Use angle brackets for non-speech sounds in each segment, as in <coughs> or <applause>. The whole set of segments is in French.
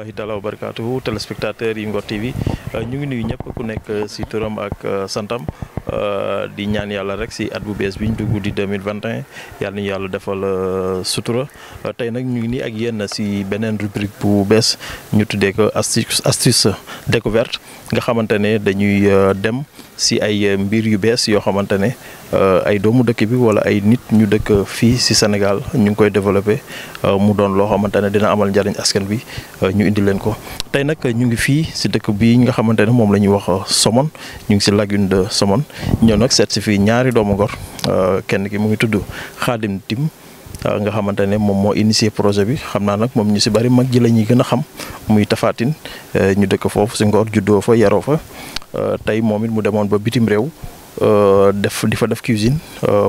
Rahmatullahi taala wa barakaatuhu téléspectateurs yi Ngor TV ñu ngi nuyu ñëpp ku nekk si turam ak santam di ñaan yàlla rek si at bu bees bi ñu dugg di 2021 yàlla ñu yàlla defal sutura tey nag ñu ngi nii ak yéen si beneen rubrique bu bees ñu tuddee ko astuce astuce découverte. Nga xamante ne dañuy dem si ay mbir yu bees yoo xamante ne ay doomu dëkk bi wala ay nit ñu dëkk fii si Sénégal ñu ngi koy développé mu doon loo xamante ne dina amal njariñ askan bi ñu indi leen ko. Tey nag ñu ngi fii si dëkk bii nga xamante ne moom la ñuy wax Somone. Ñu ngi si lagune de Somone. Ñëw nag seet si fii ñaari doomu ngor kenn ki mu ngi tudd Khadim Tim nga xamante ne moom moo initié projet bi. Xam naa nag moom ñu si bari mag ji la ñuy gën a xam muy tafaatin ñu dëkk foofu si Ngor juddoo fa yaroo fa. Tey moom it mu demoon ba bitim réew def di fa def cuisine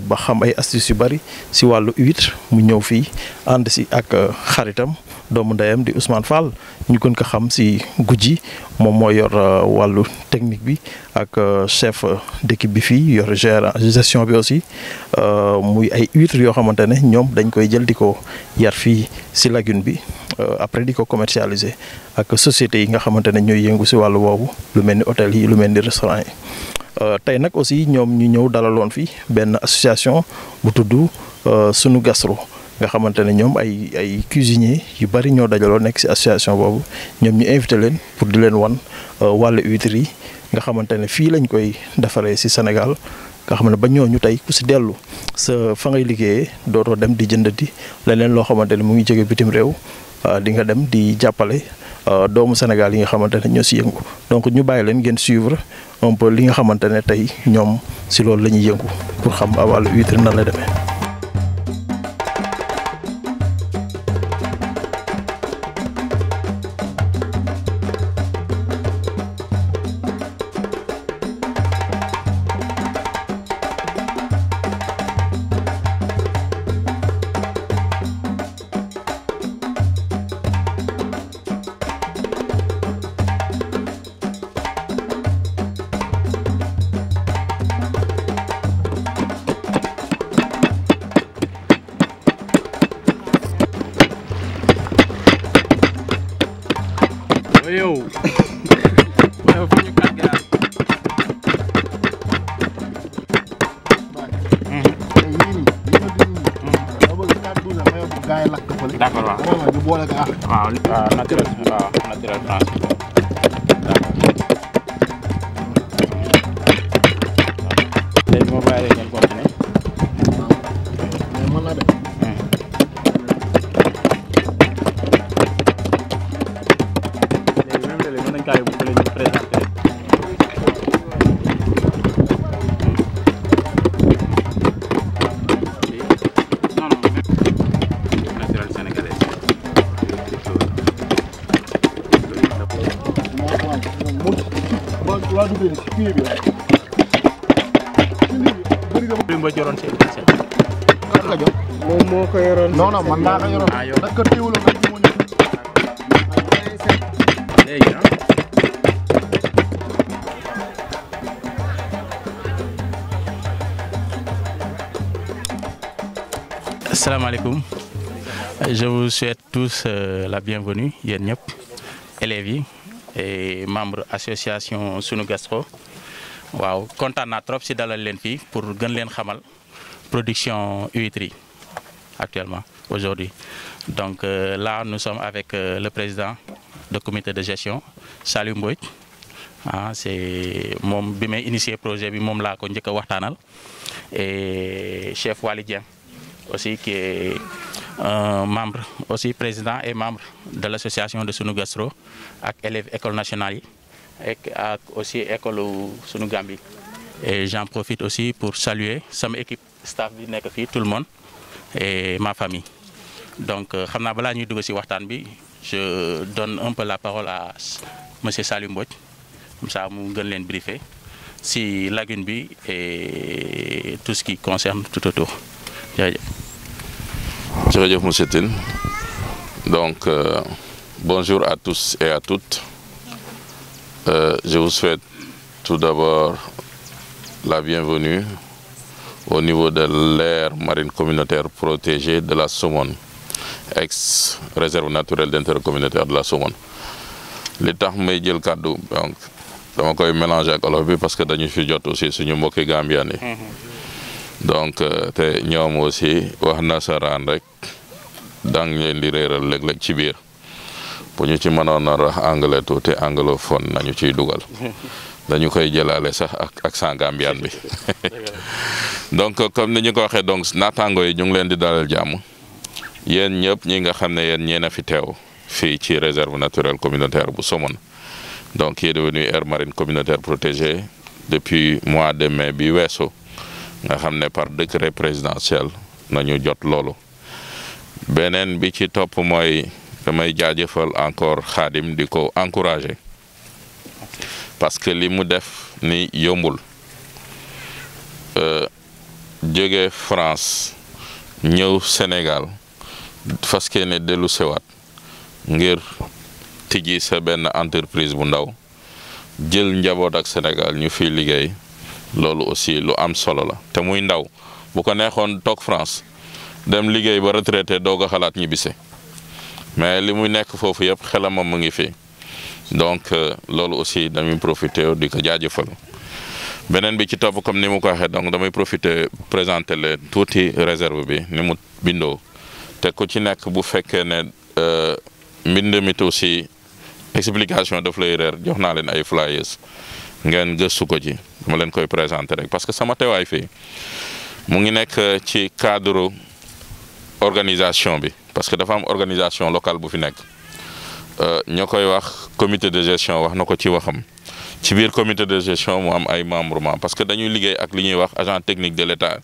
ba xam ay astuces yu bari si wàllu huître mu ñëw fii ànd si ak xaritam doomu ndeyam di Ousmane Fall. Ñu gën ko xam si gujji moom moo yor wàllu technique bi ak chef d'équipe bi fii yor gestion bi aussi. Muy ay huîtres yoo xamante ne ñoom dañ koy jël di ko yar fii si lagune bi après di ko commercialiser ak sociétés yi nga xamante ne ñooy yëngu si wàllu woowu lu mel ni hôtel yi lu mel ni restaurant yi. tey nag aussi ñoom ñu ñëw dalaloon fi benn association bu tudd sunu gastro. Nga xamante ne ñoom ay ay cuisiniers yu bari ñoo dajaloo nekk ci association boobu. Ñoom ñu invité leen pour di leen wan wàllu huîtres yi. Nga xamante ne fii lañ koy defaree ci Sénégal. Nga xam ne ba ñooñu tey ku ci dellu sa fa ngay liggéeyee dootoo dem di jëndati leneen loo xamante ne mu ngi jóge bitim réew. Di nga dem di jàppale doomu Sénégal yi nga xamante ne ñoo ci yëngu donc ñu bàyyi leen ngeen suivre un peu li nga xamante ne tey ñoom si loolu la ñuy yëngu pour xam wàllu huître nan la demee. Euh, la bienvenue yéen ñëpp et membres association sunu gastro. Waaw kontaan naa trop si dalal leen fii pour gën leen xamal production huîtres yi actuellement aujourd'hui. Donc euh, là nous sommes avec euh, le président de comité de gestion Saliou Mbodj. Ah c'est moom bi may initier projet bi moom laa ko et chef Waly Dieng aussi qui est un membre aussi président et membre de l'association de Sunu Gastro école nationale ak aussi école Sunu Gambie. Et j'en profite aussi pour saluer sama équipe staff bi nekk fii tout le monde et ma famille. Donc xam naa balaa ñuy je donne un peu la parole à monsieur Saliou Mbodj comme ça mu gën briefer ci lagune et tout ce qui concerne tout autour donc euh, bonjour à tous et à toutes. Euh, je vous souhaite tout d'abord la bienvenue au niveau de l'aire marine communautaire protégée de la Somone ex-réserve naturelle d'intérêt communautaire de la Somone li tax may jël kàddu donc dama koy mélanger ak olof bi parce que dañu fi jot aussi suñu mbokki Gambien yi. Donc te ñoom aussi wax nasaraan rek dang leen di réeral léeg-léeg ci biir. Bu ñu ci mënoon a wax anglais tuuti anglophone nañu ciy dugal. Dañu koy jëlaale sax ak accent gambien bi. <laughs> Donc comme ni ñu ko waxee donc naataango yi ñu ngi leen di dalal jàmm. Yéen ñëpp ñi nga xam ne yéen ñeena fi teew fii ci réserve naturelle communautaire bu Somone. Donc qui est devenu aire marine communautaire protégée depuis mois de mai bi weesu. Nga xam ne par décret présidentiel nañu jot loolu. Beneen bi ci topp mooy damay jaajëfal encore xaadim di ko encourager. Parce que li mu def ni yombul. Jóge France ñëw Sénégal fas ne dellu sewaat ngir tijji sa benn entreprise bu ndaw jël njaboot ak Sénégal ñu fiy liggéey. Loolu aussi lu am solo la. Te muy ndaw bu ko neexoon toog France dem liggéey ba retraité doog a xalaat ñibbise mais li muy nekk foofu yëpp xelamam mu ngi fi. Donc loolu aussi damay profité di ko jaajëfal. Beneen bi ci topp comme ni mu ko waxee donc damay profité présenté leen tuuti réserve bi ni mu bindoo. Te ku ci nekk bu fekkee ne mbind mi aussi explication daf lay reer jox naa leen ay flyers ngeen gëstu ko ci. Dama leen koy présenté rek parce que sama teewaay fii mu ngi nekk ci cadre organisation parce que dafa am organisation locale bu fi nekk. Wax comité de gestion wax na ci waxam. Ci comité de gestion mu am ay parce que dañuy liggéey ak agent technique de l'État.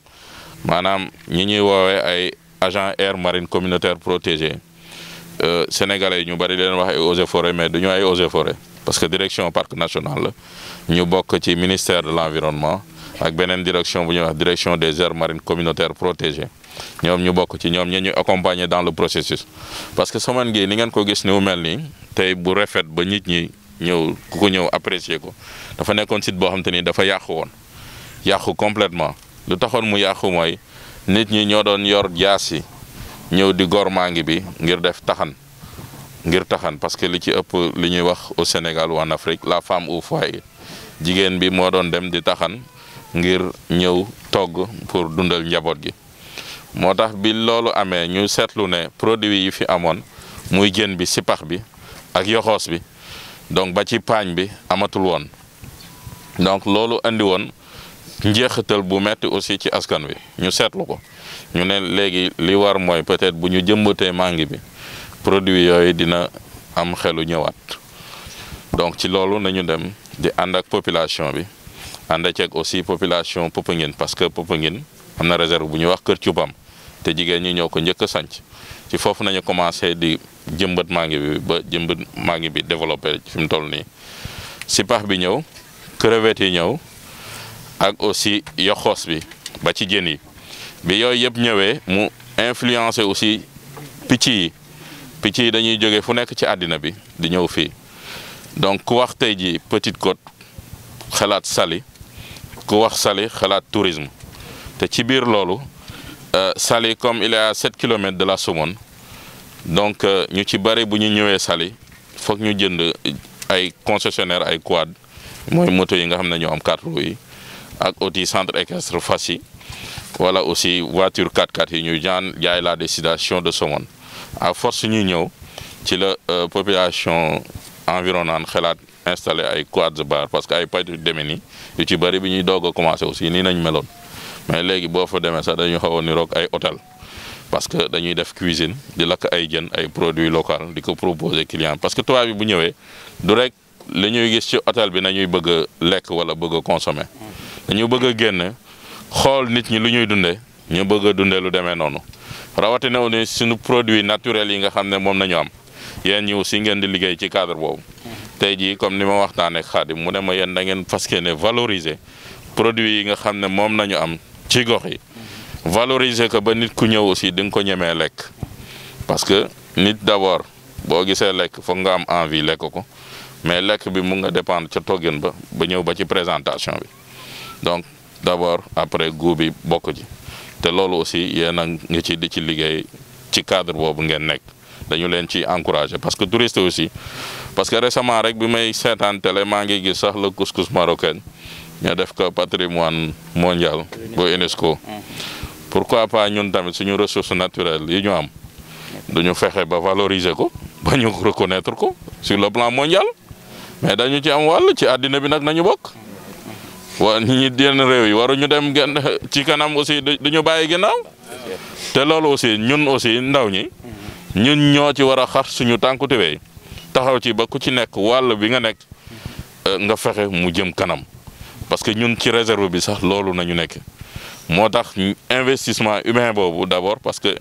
Maanaam ñi ñuy agent air marine communautaire protégé. Sénégalais yi ñu bari leen wax ay forêt mais du ñu ay eaux forêt parce que direction parc national la. Ñu bokk ministère de l'environnement ak beneen direction bu direction des aires marines communautaires protégées ñoom ñu bokk ci ñoom ñi ñu accompagner dans le processus. Parce que Somone gi ni ngeen ko gis ni mu mel bu rafet ba nit ñi ñëw ku ko ñëw apprécier ko dafa nekkoon site boo xam te dafa yàqu woon. Yàqu complètement. Lu taxoon mu yàqu mooy nit ñi ñoo doon yor jaas yi ñëw di gor bi ngir def taxan. Ngir taxan parce que li ci ëpp li ñuy wax au Sénégal ou en Afrique la femme au foyer. Jigéen bi moo doon dem di taxan ngir ñëw togg pour dundal njaboot gi moo tax bi loolu amee ñu seetlu ne produit yi fi amoon muy jën bi sipax bi ak yoxoos bi donc ba ci paañ bi amatul woon. donc loolu andi woon njeexital bu metti aussi ci askan wi ñu seetlu ko ñu ne léegi li war mooy peut-être bu ñu jëmbatee mangi bi produit yooyu dina am xelu ñëwaat. donc ci loolu nañu dem di ànd ak population bi ànd ceeg aussi population Popenguine parce que Popenguine am na réserve bu ñuy wax Kër Cubam te jigéen ñi ñoo ko njëkk ci foofu nañu commencé di jëmbat mangi bi ba jëmbat mangi bi développé fi mu toll nii. Sipax bi ñëw crevettes yi ñëw ak aussi bi ba ci jën yi. Bi yooyu yëpp ñëwee mu influencé aussi picc yi. Dañuy jóge fu nekk ci àddina bi di ñëw fii. Donc ku wax tey ji Petite Côte xalaat Saly. Ku wax Saly xalaat tourisme. Te ci loolu Saly comme il est à 7 kilomètres de la Somone donc ñu ci bari bu ñu ñëwee Saly foog ñu jënd ay concessionnaire ay quad mooy moto yi nga xam ne ñoo am quatre roues yi ak aussi centre équestre fas yi wala aussi voiture 4x4 yi ñu jaan jaay la destination de Somone à force ñuy ñëw ci la population environnante xalaat installé ay quads bar parce que ay paytu demee nii yu ci bëri bi ñuy doog a commencé aussi nii nañ meloon mais léegi boo fa demee sax dañu xaw a niroog ay hôtel. Parce que dañuy def cuisine di lakk ay jën ay produits local di ko proposer client. Parce que tubaab bi bu ñëwee du rek li ñuy gis ci hôtel bi nañuy bëgg lekk wala bëgg a consommer. Dañu bëgg a génn xool nit ñi lu ñuy dundee ñu bëgg a dundee lu demee noonu. Rawatina wu ni suñu produits naturels yi nga xam ne moom nañu am. Yéen ñi aussi ngeen di liggéey ci cadre boobu. Tey jii comme ni ma waxtaanee ak Xaadim mu ne ma yéen da ngeen fas yéene valoriser produits yi nga xam ne moom nañu am ci gox yi. Valoriser ko ba nit ku ñëw aussi di nga ko ñemee lekk. Parce que nit d'abord boo gisee lekk foog nga am envie lekk ko. Mais lekk bi mu nga dépendre ca toggin ba ba ñëw ba ci présentation bi. Donc d'abord après goût bi bokk ci. Te loolu aussi yéen a ngi ci di ci liggéey ci cadre boobu ngeen nekk. Dañu leen ci encourager. Parce que touriste aussi parce que récemment rek bi may seetaan télé maa ngi gis sax le couscous marocain. Ñu def ko patrimoine mondial bu UNESCO. Pourquoi pas ñun tamit suñu ressources naturelles yi ñu am duñu fexe ba valoriser ko ba ñu reconnaître ko sur le plan mondial. Mais dañu ci am wàll ci àddina bi nag nañu bokk. Wa ñi ñi yenn réew yi waruñu dem genn ci kanam aussi duñu bàyyi ginnaaw. Te loolu aussi ñun aussi ndaw ñi ñun ñoo ci war a xar suñu tànku taxaw ci ba ku ci nekk wàll bi nga nekk nga fexe mu jëm kanam. Parce que ñun ci réserve bi sax loolu nañu nekk. moo tax investissement humain boobu d'abord parce que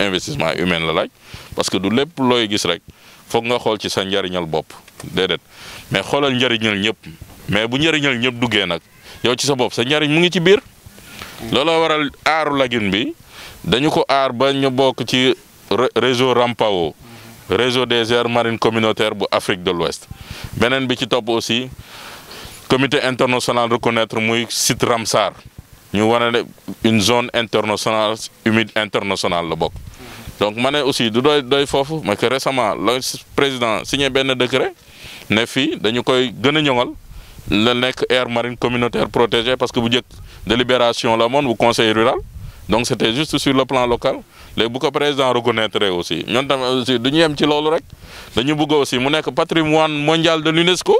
investissement humain la laaj parce que du lépp looy gis rek foog nga xool ci sa njariñal bopp déedéet. mais xoolal njariñal ñëpp. mais bu njariñal ñëpp duggee nag yow ci sa bopp sa njariñ mu ngi ci biir. looloo waral aaru lagune bi dañu ko aar ba ñu bokk ci réseau Rampao réseau des aires marines communautaires bu Afrique de l'Ouest. beneen bi ci topp aussi comité international reconnaître muy site Ramsar. Wane ne une zone internationale humide internationale donc ma ne aussi que récemment le président signé benn décret ne fii dañu koy gën marine communautaire protégée parce que bu délibération la moon bu conseil rural. Donc c'était juste sur le plan local. Léegi bu ko président reconnaître aussi ñoom tamit aussi aussi patrimoine mondial de l'UNESCO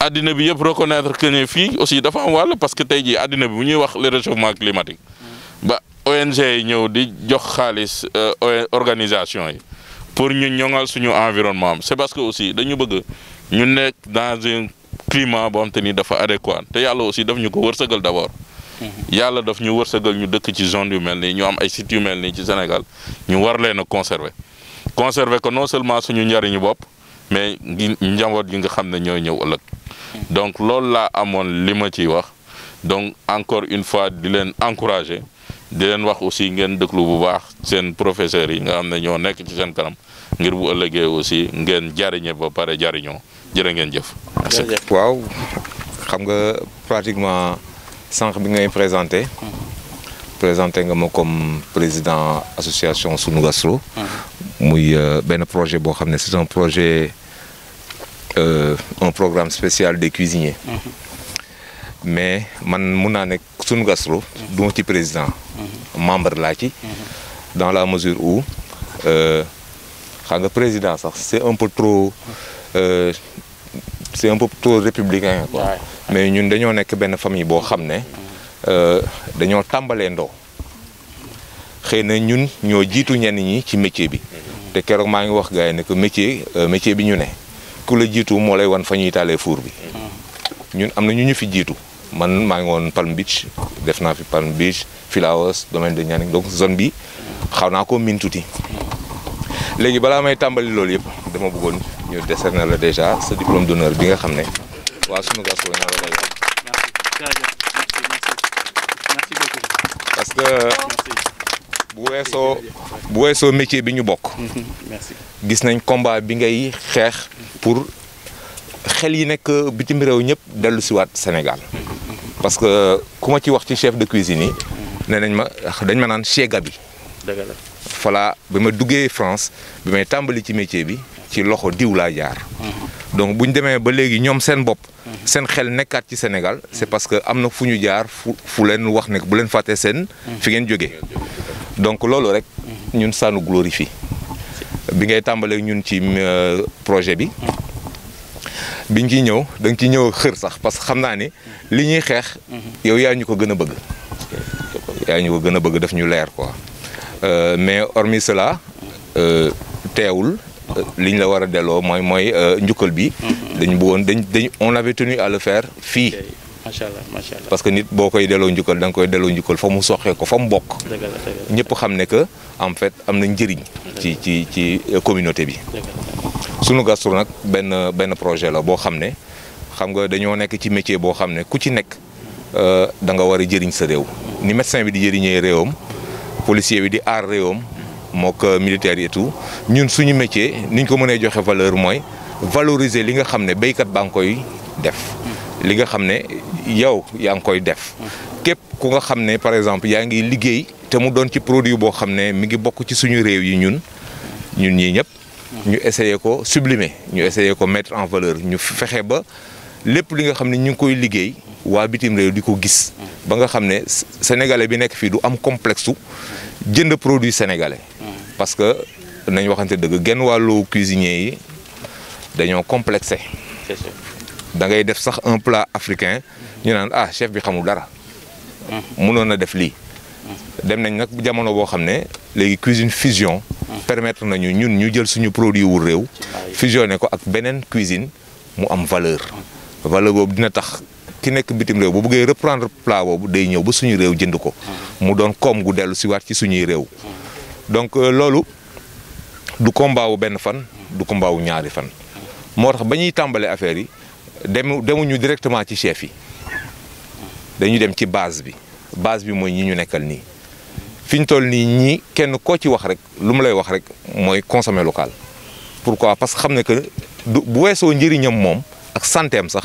addina bi yëpp reconnaître que ne fii aussi dafa am wàll parce que tey jii addina bi bu ñuy wax le réchauffement climatique. Ba ONG yi ñëw di jox xaalis organisation yi pour ñu ñoŋal suñu environnement c'est parce que aussi dañu bëgg ñu nekk dans un climat boo xam te ni dafa adéquat te yàlla aussi daf ñu ko wërsëgal d'abord. Yàlla daf ñu wërsëgal ñu dëkk ci zone yu mel nii ñu am ay sites yu mel nii ci Sénégal ñu war leen a conserver. Conserver ko non seulement suñu njariñu bopp mais njaboot gi nga xam ne ñooy ñëw ëllëg donc loolu laa amoon li ma ciy wax donc encore une fois di leen encourager di leen wax aussi ngeen dëkklu bu baax seen professeurs yi nga xam ne ñoo nekk ci seen kanam ngir bu ëllëgee aussi ngeen jariñe ba pare jariñoo jërë ngeen jëf. waaw xam nga pratiquement sànq bi ngay présenté. présenté nga ma comme président association Sunu Gastro. muy benn projet boo xam ne c'est un projet euh, un programme spécial des cuisiniers. mais man mun naa nekk Sunu Gastro. du ma ci président. membre laa ci. dans la mesure où xam nga président sax c'est un peu trop. Euh, c'est un peu trop républicain quoi mais ñun dañoo nekk benn famille boo xam ne dañoo tàmbalee ndoo xëy na ñun ñoo jiitu ñenn ñi ci métier bi te keroog maa ngi wax gars yi ne que métier métier bi ñu ne ku la jiitu moo lay wan fa ñuy taalee fuur bi. ñun am na ñu ñu fi jiitu. man maa ngi woon Palm Beach def naa fi Palm Beach Philaos domaine de Nianing donc zone bi xaw naa ko miin tuuti. léegi balaa may tàmbali loolu yëpp dama bëggoon ñu décerner la déjà sa diplôme d'honneur bi nga xam ne waa Sunu Gastro ñoo la koy parce que bu weesoo bu weesoo métier bi ñu bokk. Gis nañ combat bi ngay xeex pour xel yi nekk bitim réew ñëpp dellusiwaat Sénégal. Parce que ku ma ci wax ci chef de cuisine yi nee nañ ma dañ ma naan Chez Gabi. Voilà bi ma duggee France bi may tàmbali ci métier bi ci loxo diw laa jaar. Donc bu ñu demee ba léegi ñoom seen bopp seen xel nekkaat ci Sénégal c'est parce que am na fu ñu jaar fu fu leen wax ne bu leen fàtte seen fi ngeen jógee. Donc loolu rek ñun nous glorifie. Bi ngay tàmbalee ñun ci projet bi biñ ciy ñëw da nga ciy ñëw xër sax parce que xam naa ni li ñuy xeex yow yaa ñu ko gën a bëgg. Yaa ñu ko gën a bëgg daf ñu leer quoi. Euh, mais hormis cela teewul li ñu la war a delloo mooy mooy njukkal bi. dañu bëggoon dañ dañ on avait tenu à le faire fii. macha allah macha allah parce que nit boo koy delloo njukkal da nga koy delloo njukkal fa mu soxee ko fa mu bokk. ñëpp xam ne que en fait am na njëriñ. ci ci ci communauté bi. Sunu Gastro nag benn benn projet la boo xam ne xam nga dañoo nekk ci métier boo xam ne ku ci nekk da nga war a jëriñ sa réew. ni médecin bi di jëriñee réewam. policier bi di aar réewam mook militaire yi et tout ñun suñu métier ni ñu ko mënee joxe valeur mooy valoriser li nga xam ne béykat baa ngi koy def. Li nga xam ne yow yaa par exemple yaa ngi liggéey te mu doon ci produit boo xam ne mi ngi bokk ci suñu réew yi ñun ñun sublimer ñu essayer ko mettre en valeur ñu fexe ba lépp li nga xam ne ñu ngi koy liggéey waa bitim réew di ko gis. Ba nga xam ne sénégalais bi nekk fii du am complexe jënd produit sénégalais. Parce que nañ waxante dëgg genn wàllu cuisinier yi dañoo complexé. Da ngay def sax un plat africain ñu naan ah chef bi xamul dara. Mënoon na def lii. Dem nañ nag jamono boo xam ne léegi cuisine fusion permettre nañu ñun ñu jël suñu produit wu réew fusionné ko ak beneen cuisine mu am valeur. Valeur boobu dina tax ki nekk bitim réew bu bëggee reprendre plat boobu day ñëw ba suñu réew jënd ko. Mu doon koom gu dellu si waat ci suñuy réew. Donc loolu du combat wu benn fan du combat wu ñaari fan. Moo tax ba ñuy tàmbale affaire yi demu demuñu directement ci chef yi. Dañu dem ci base bi. Base bi mooy ñi ñu nekkal nii. Fi ñu toll nii ñii kenn koo ci wax rek lu mu lay wax rek mooy consommer local. Pourquoi? Parce que xam ne que du bu weesoo njëriñam moom ak santeem sax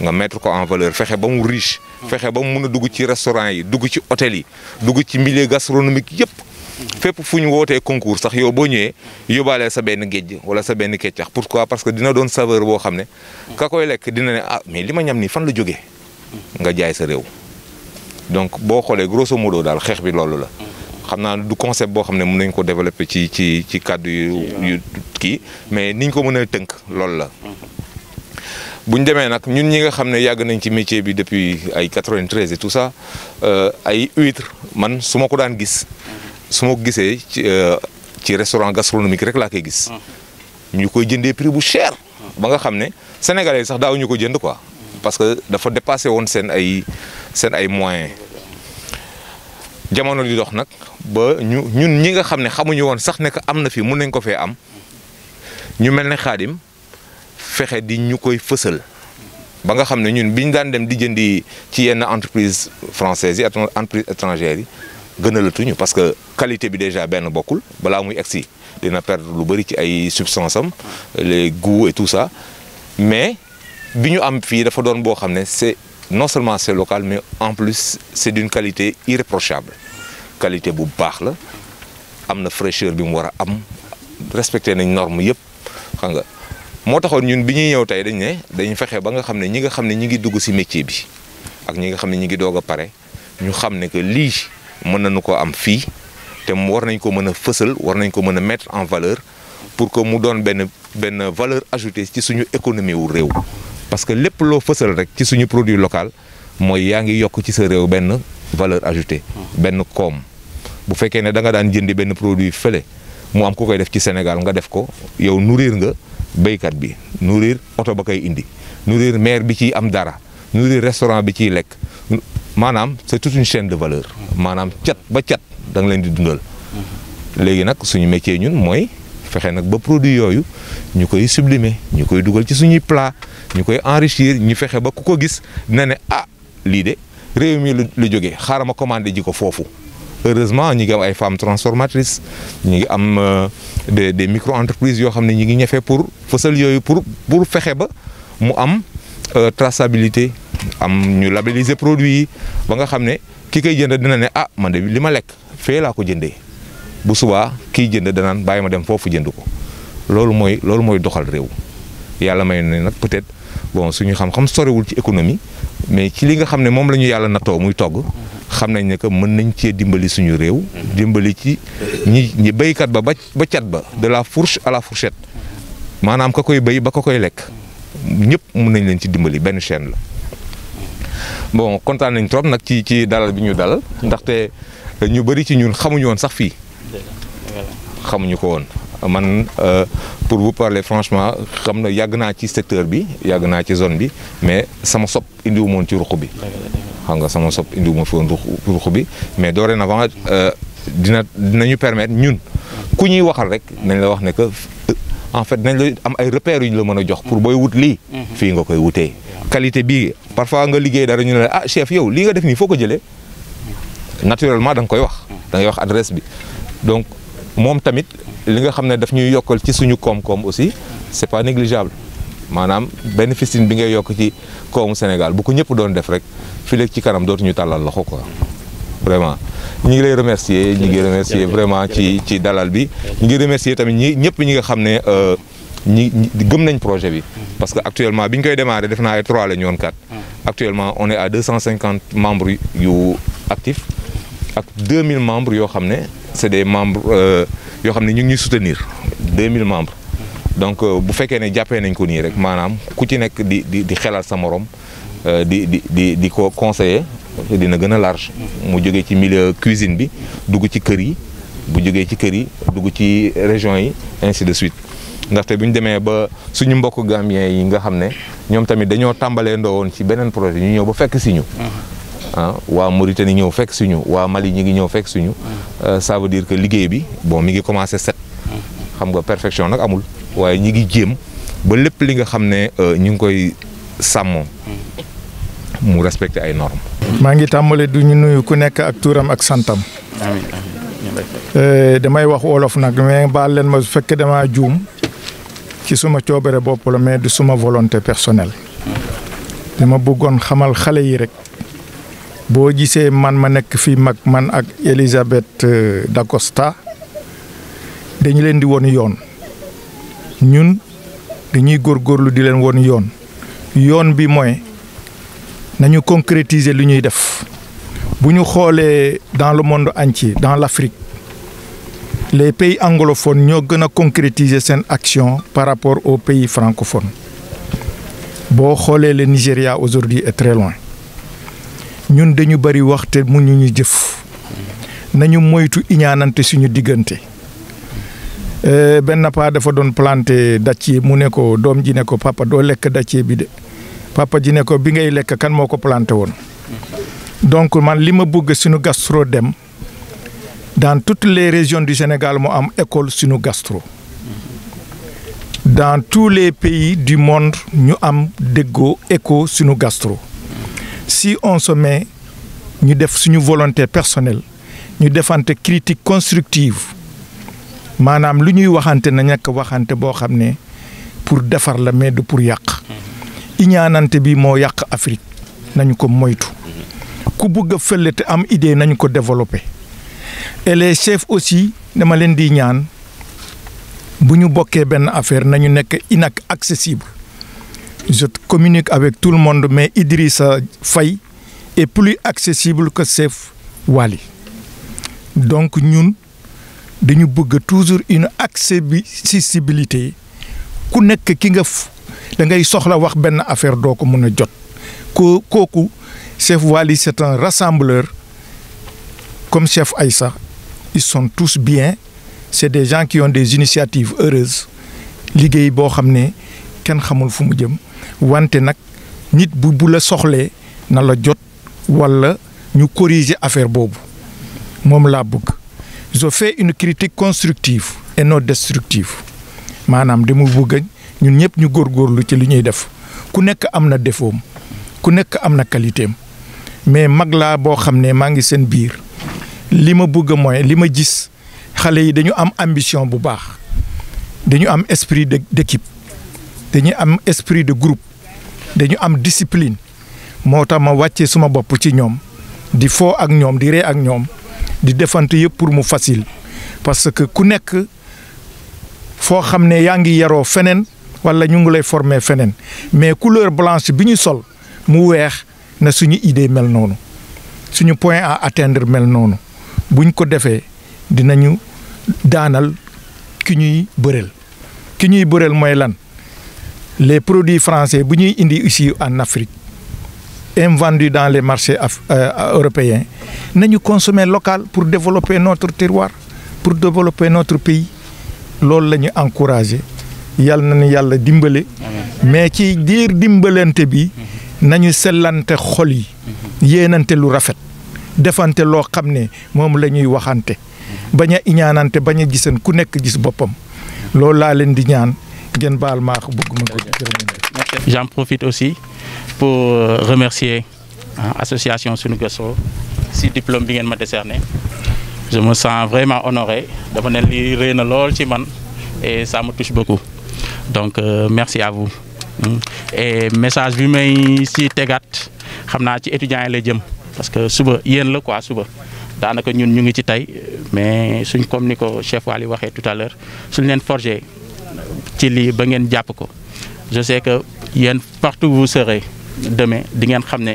nga mettre en valeur. Ba mu riche. fexe ba mu restaurant yi hôtel yi milieu gastronomique fépp fu concours sax yow sa sa pourquoi? Parce que dina doon saveur ne ka koy lekk ah mais li ma ñam la nga jaay sa donc boo xoolee grosso modo daal xeex bi loolu la. Du concept boo xam développer ci ci ci mais niñ ko buñ demee nag ñun ñi nga xam ne nañ ci métier bi depuis ay 93 et tout ça ay huîtres man su ma ko daan gis su ma ko gisee ci ci restaurant gastronomique rek laa koy gis. Ñu koy jëndee prix bu cher. Ba nga xam ne sénégalais sax daaw ñu ko jënd quoi. Parce que dafa dépassé woon seen ay seen ay moyens. Jamono di dox nag ba ñu ñun ñi nga xam ne xamuñu woon sax ne que am na fi mun nañ ko am. Ñu mel ne fexe di ñu koy ba nga ñun daan dem entreprise française gënalatuñu parce que qualité bi déjà muy dina perdre lu substances am les et tout ça. Mais bi am dafa c'est non seulement c'est local mais en plus c'est d'une qualité irréprochable. Qualité bu baax la fraîcheur bi mu am respecté nañ nga moo taxoon ñun bi ñuy ñëw tey dañ ne dañu fexe ba nga xam ne ñi nga xam ne ñi ngi dugg ci métier bi ak ñi nga xam ne ñi ngi doog a pare ñu xam ne que lii mën nañu ko am fii te war nañ ko mën a fësal war nañ ko mën a mettre en valeur pour que mu doon benn benn valeur ajoutée ci suñu économie wu réew. Parce que lépp loo fësal rek ci suñu produit local mooy yaa ngi yokk ci sa réew benn valeur ajoutée benn koom. Bu fekkee ne da nga daan jëndi benn produit fële mu am ku koy def ci Sénégal nga def ko yow nourrir nga béykat bi nourrir oto ba koy indi nourrir maire bi ciy am dara nourrir restaurant bi ciy lekk. Maanaam c'est toute une chaîne de valeur. Maanaam cat ba cat da nga leen di dundal. Léegi nag suñu métier ñun mooy fexe nag ba produit yooyu ñu koy sublimer ñu koy dugal ci suñuy plat ñu koy enrichir ñu fexe ba ku ko gis dina ne ah lii de réew mi lu jógee xaaral ma commandé ji ko foofu. Heureusement ñi ngi am ay femmes transformatrices ñi ngi am des des micro entreprises yoo xam ne ñi ngi ñefe pour fësal yooyu pour pour fexe ba mu am traçabilité am ñu labelliser produit yi ba nga xam ne ki koy jënd dina ne ah man de li ma lekk fee laa ko jëndee. Bu subaa kiy jënd danaan bàyyi ma dem foofu jënd ko. Loolu mooy loolu mooy doxal réew. Yàlla may ne nag peut-être bon suñu xam-xam sorewul ci économie mais ci li nga xam ne moom la ñu yàlla nattoo muy togg xam nañ ne que mën nañ cee dimbali suñu réew. dimbali ci ñi ñi béykat ba ba ba cat ba de la fourche à la fourchette maanaam ka koy béy ba ka koy lekk ñëpp mën nañ leen ci dimbali benn chaîne la. bon kontaan nañ trop nag ci ci dalal bi ñu dalal ndaxte ñu bëri ci ñun xamuñu woon sax fii xamuñu ko woon man pour vous parler franchement xam na yàgg naa ci secteur bi yàgg naa ci zone bi mais sama sopp indiwu moon ci ruq bi. Xam nga sama sopp indiwu ma fi woon ruq bi mais dorénavant dina dinañu permettre ñun ku ñuy waxal rek nañ la wax ne que en fait nañ la am ay repères yu ñu la mën a jox pour booy wut lii. Fii nga koy wutee. Qualité bii parfois nga liggéey dara ñu ne la ah chef yow lii nga def nii foo ko jëlee? Naturellement da nga koy wax. Da ngay wax adresse bi. Donc moom tamit li nga xam ne daf ñuy yokkal ci suñu koom-koom aussi c'est pas négligeable. Maanaam benn fistine bi ngay yokk ci koomu Sénégal bu ko ñëpp doon def rek fii léegi ci kanam dootuñu tàllal loxo quoi. Vraiment. Ñu ngi lay remercier ñu ngi remercier vraiment ci ci dalal bi. Ñu ngi remercier tamit ñi ñëpp ñi nga xam ne ñi gëm nañ projet bi. Parce que actuellement bi ñu koy démarrer def naa ay trois la ñu woon quatre. Actuellement on est à deux cent cinquante membres yu actifs ak deux mille membres yoo xam ne c'est des membres yoo xam ne soutenir deux mille membres. Donc bu fekkee ne jàppee nañ ko nii rek maanaam ku ci nekk di di di xelal sa morom di di di di ko conseiller dina cuisine bi dugg ci kër ainsi de suite. Ndaxte bu ñu demee ba suñu mbokk gambien yi ci beneen ah waa Mauritanie ñëw fekk suñu waa Mali ñi ngi ñëw fekk suñu ça veut dire que liggéey bi bon mi ngi commencé set xam nga perfection nag amul waaye ñi ngi jéem ba lépp li nga xam ne ñu ngi koy sàmmoo mu respecté ay normes. maa ngi tàmbale du ñu nuyu ku nekk ak tuuram ak santam. amiin amiin damay wax wolof nag mais baal leen ma su fekkee damaa juum ci suma coobare bopp la mais du suma volonté personnelle. dama bëggoon xamal xale yi rek boo gisee man ma nekk fii mag man ak Elisabeth Dacosta dañu leen di won yoon. Ñun dañuy góorgóorlu di leen won yoon. Yoon bi mooy. nañu concrétiser li ñuy def. Dans le monde entier dans l'Afrique les pays anglophones ñoo gën concrétiser seen action par rapport aux pays francophones. Boo le Nigeria aujourd'hui est très loin ñun dañu bari wax te mu ñu ñu jëf. Nañu moytu iñaanante suñu diggante. Benn paa dafa doon planter dàccee mu ne ko doom ji ne ko papa doo lekk dàccee bi de. Papa ji ne ko bi ngay lekk kan moo ko planté woon? Donc man li ma bëgg suñu gastro dem dans toutes les régions du Sénégal mu am école suñu gastro. Dans tous les pays du monde ñu am déggoo éco suñu gastro. Si on se met ñu def suñu volonté personnelle ñu defante critique constructive maanaam lu ñuy waxante na ñàkk waxante boo xam ne pour defar la mais du pour yàq. Iñaanante bi moo yàq Afrique nañu ko moytu. Ku bëgg a fële te am idée nañu ko développer. Et les chefs aussi dama leen di bu ñu bokkee benn affaire nañu nekk inac accessible je communique avec tout le monde mais Idrissa Faye est plus accessible que chef Wali donc ñun dañu bëgg toujours une accessibilité. Ku nekk ki nga da ngay soxla wax benn affaire doo ko mën a chef Wali c'est un rassembleur. Comme chef Aïssa ils sont tous bien. C'est des gens qui ont des initiatives heureuses. Liggéey boo xam ne kenn xamul fu mu jëm wante nag nit bu bu la soxlee na la jot walla ñu corriger affaire boobu. Moom laa bëgg. Je fais une critique constructive et non destructive. Maanaam dama bëgg ñun ñëpp ñu góorgóorlu ci li ñuy def. Ku nekk am na défaut ku nekk am na qualité mais mag laa boo xam ne maa ngi seen biir. Li ma bëgg mooy li ma gis xale yi dañu am ambition bu baax. Dañu am esprit d'équipe. Dañu am esprit de groupe. Dañu am discipline. Moo tax ma wàccee suma bopp ci ñoom di foo ak ñoom di ree ak ñoom di defante yëpp pour mu facile. Parce que ku nekk foo xam ne yaa ngi yaroo feneen wala ñu ngi lay former feneen mais couleur blanche bi ñu sol mu weex na suñu idée mel noonu. Suñu point à atteindre mel noonu. Buñ ko defee dinañu daanal ki ñuy bëreel. Ki ñuy bëreel mooy lan? Les produits français bu ñuy indi ici en Afrique invendus dans les marchés européens nañu consommer local pour développer notre terroir pour développer notre pays. Loolu la ñu encourager yàlla na ñu yàlla dimbale. Mais ci diir dimbalante bi nañu sellante xol yi yéenante lu rafet defante loo xam ne moom la ñuy waxante bañ a ku nekk gis boppam. Loolu laa leen di J'en profite aussi pour remercier hein, association Sunu Gastro si diplôme bi ngeen ma décerné. Je me sens vraiment honoré. Dama ne lii rëy na et ça me touche beaucoup. Donc euh, merci à vous. Hmm. et message bi may si tegaat xam naa ci étudiants yi parce que suba yéen la quoi suba. Daanaka ñun ñu ngi ci mais comme ni ko chef Waly waxee tout à l'heure suñ leen forger je sais que yéen partout où vous serez demain di ngeen xam ne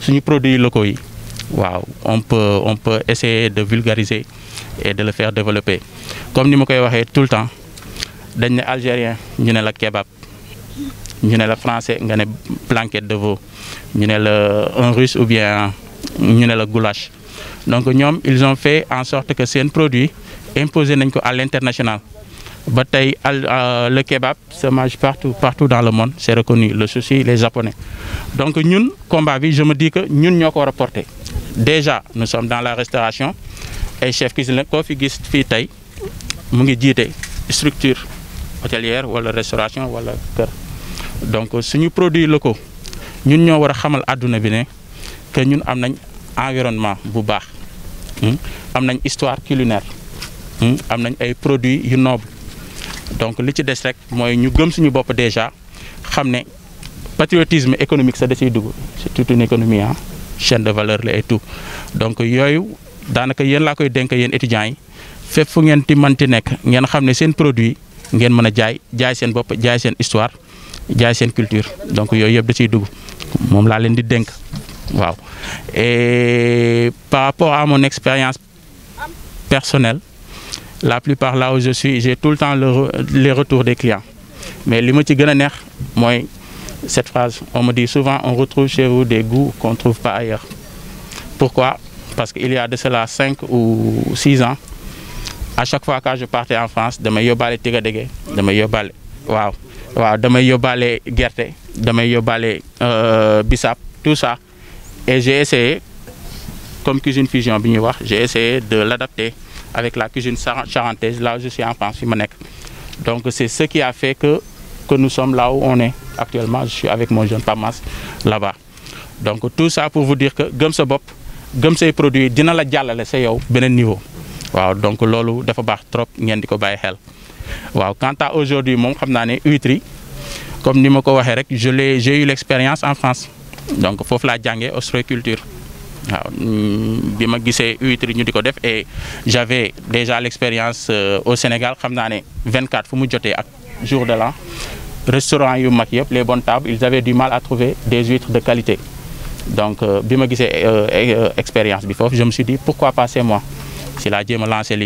suñu produits locaux on peut on peut essayer de vulgariser et de le faire développer. Comme ni ma koy waxee tout le temps dañ ne algérien ñu la kebab ñu la français nga ne de veau ñu ne la un russe ou bien ñu la goulash. Donc ils ont fait en sorte que seen produit imposé à l'international ba tey al le kebab se mange partout partout dans le monde c'est reconnu le sushi les japonais. Donc ñun combat je me dis que ñun ñoo ko war déjà nous sommes dans la restauration ay chef cuisine koo fi gis fii tey mu ngi jiite structure hôtelière wala restauration wala kër. Donc suñu produits locaux ñun ñoo war a xamal àdduna bi que ñun am nañ environnement bu baax. Am nañ histoire culinaire. Am nañ ay produits yu noble donc li ci des rek mooy ñu gëm suñu bopp déjà xam ne patriotisme économique sa da ciy dugg. C'est toute une économie ah chaîne de valeur la et tout. Donc yooyu daanaka yéen laa koy dénk yéen étudiants yi. Fépp fu ngeen ti manti nekk ngeen xam ne seen produit ngeen mën a jaay jaay seen bopp jaay seen histoire jaay seen culture. Donc yooyu yëpp da ciy dugg. Moom laa leen di dénk. Waaw. Et par rapport à mon expérience personnelle la plupart là où je suis j'ai tout le temps le les retours des clients. Mais li ma ci cette phrase. On me dit souvent on retrouve chez vous des goûts qu'on trouve pas ailleurs. Pourquoi? Parce que il y a de cela cinq ou six ans à chaque fois que je partais en France damay yóbbaale tigadege damay yóbbaale waaw waaw damay yóbbaale gerte damay yóbbaale bissap tout ça. Et j'ai essayé comme cuisine fusion j'ai essayé de l'adapter avec la cuisine charentaise là où je suis en France donc c'est ce qui a fait que que nous sommes là où on est actuellement. Je suis avec mon jeune Pamas là-bas. Donc tout ça pour vous dire que bopp gëm say produits dina la jàllale sa yow beneen niveau. Waaw donc loolu dafa baax trop ngeen di ko bàyyi xel. Waaw quant à aujourd'hui moom xam naa ne huîtres yi comme ni ma ko waxee rek je l'ai j'ai eu l'expérience en France. Donc foofu laa jàngee ostréiculture waaw bi ma gisee et j'avais déjà l'expérience euh, au Sénégal xam naa ne 24 fu jour de l'an restaurant les bonnes tables ils avaient du mal à trouver des huîtres de qualité. Donc bi ma gisee expérience bi je me suis dit pourquoi pas c'est moi si laa jéem a lancé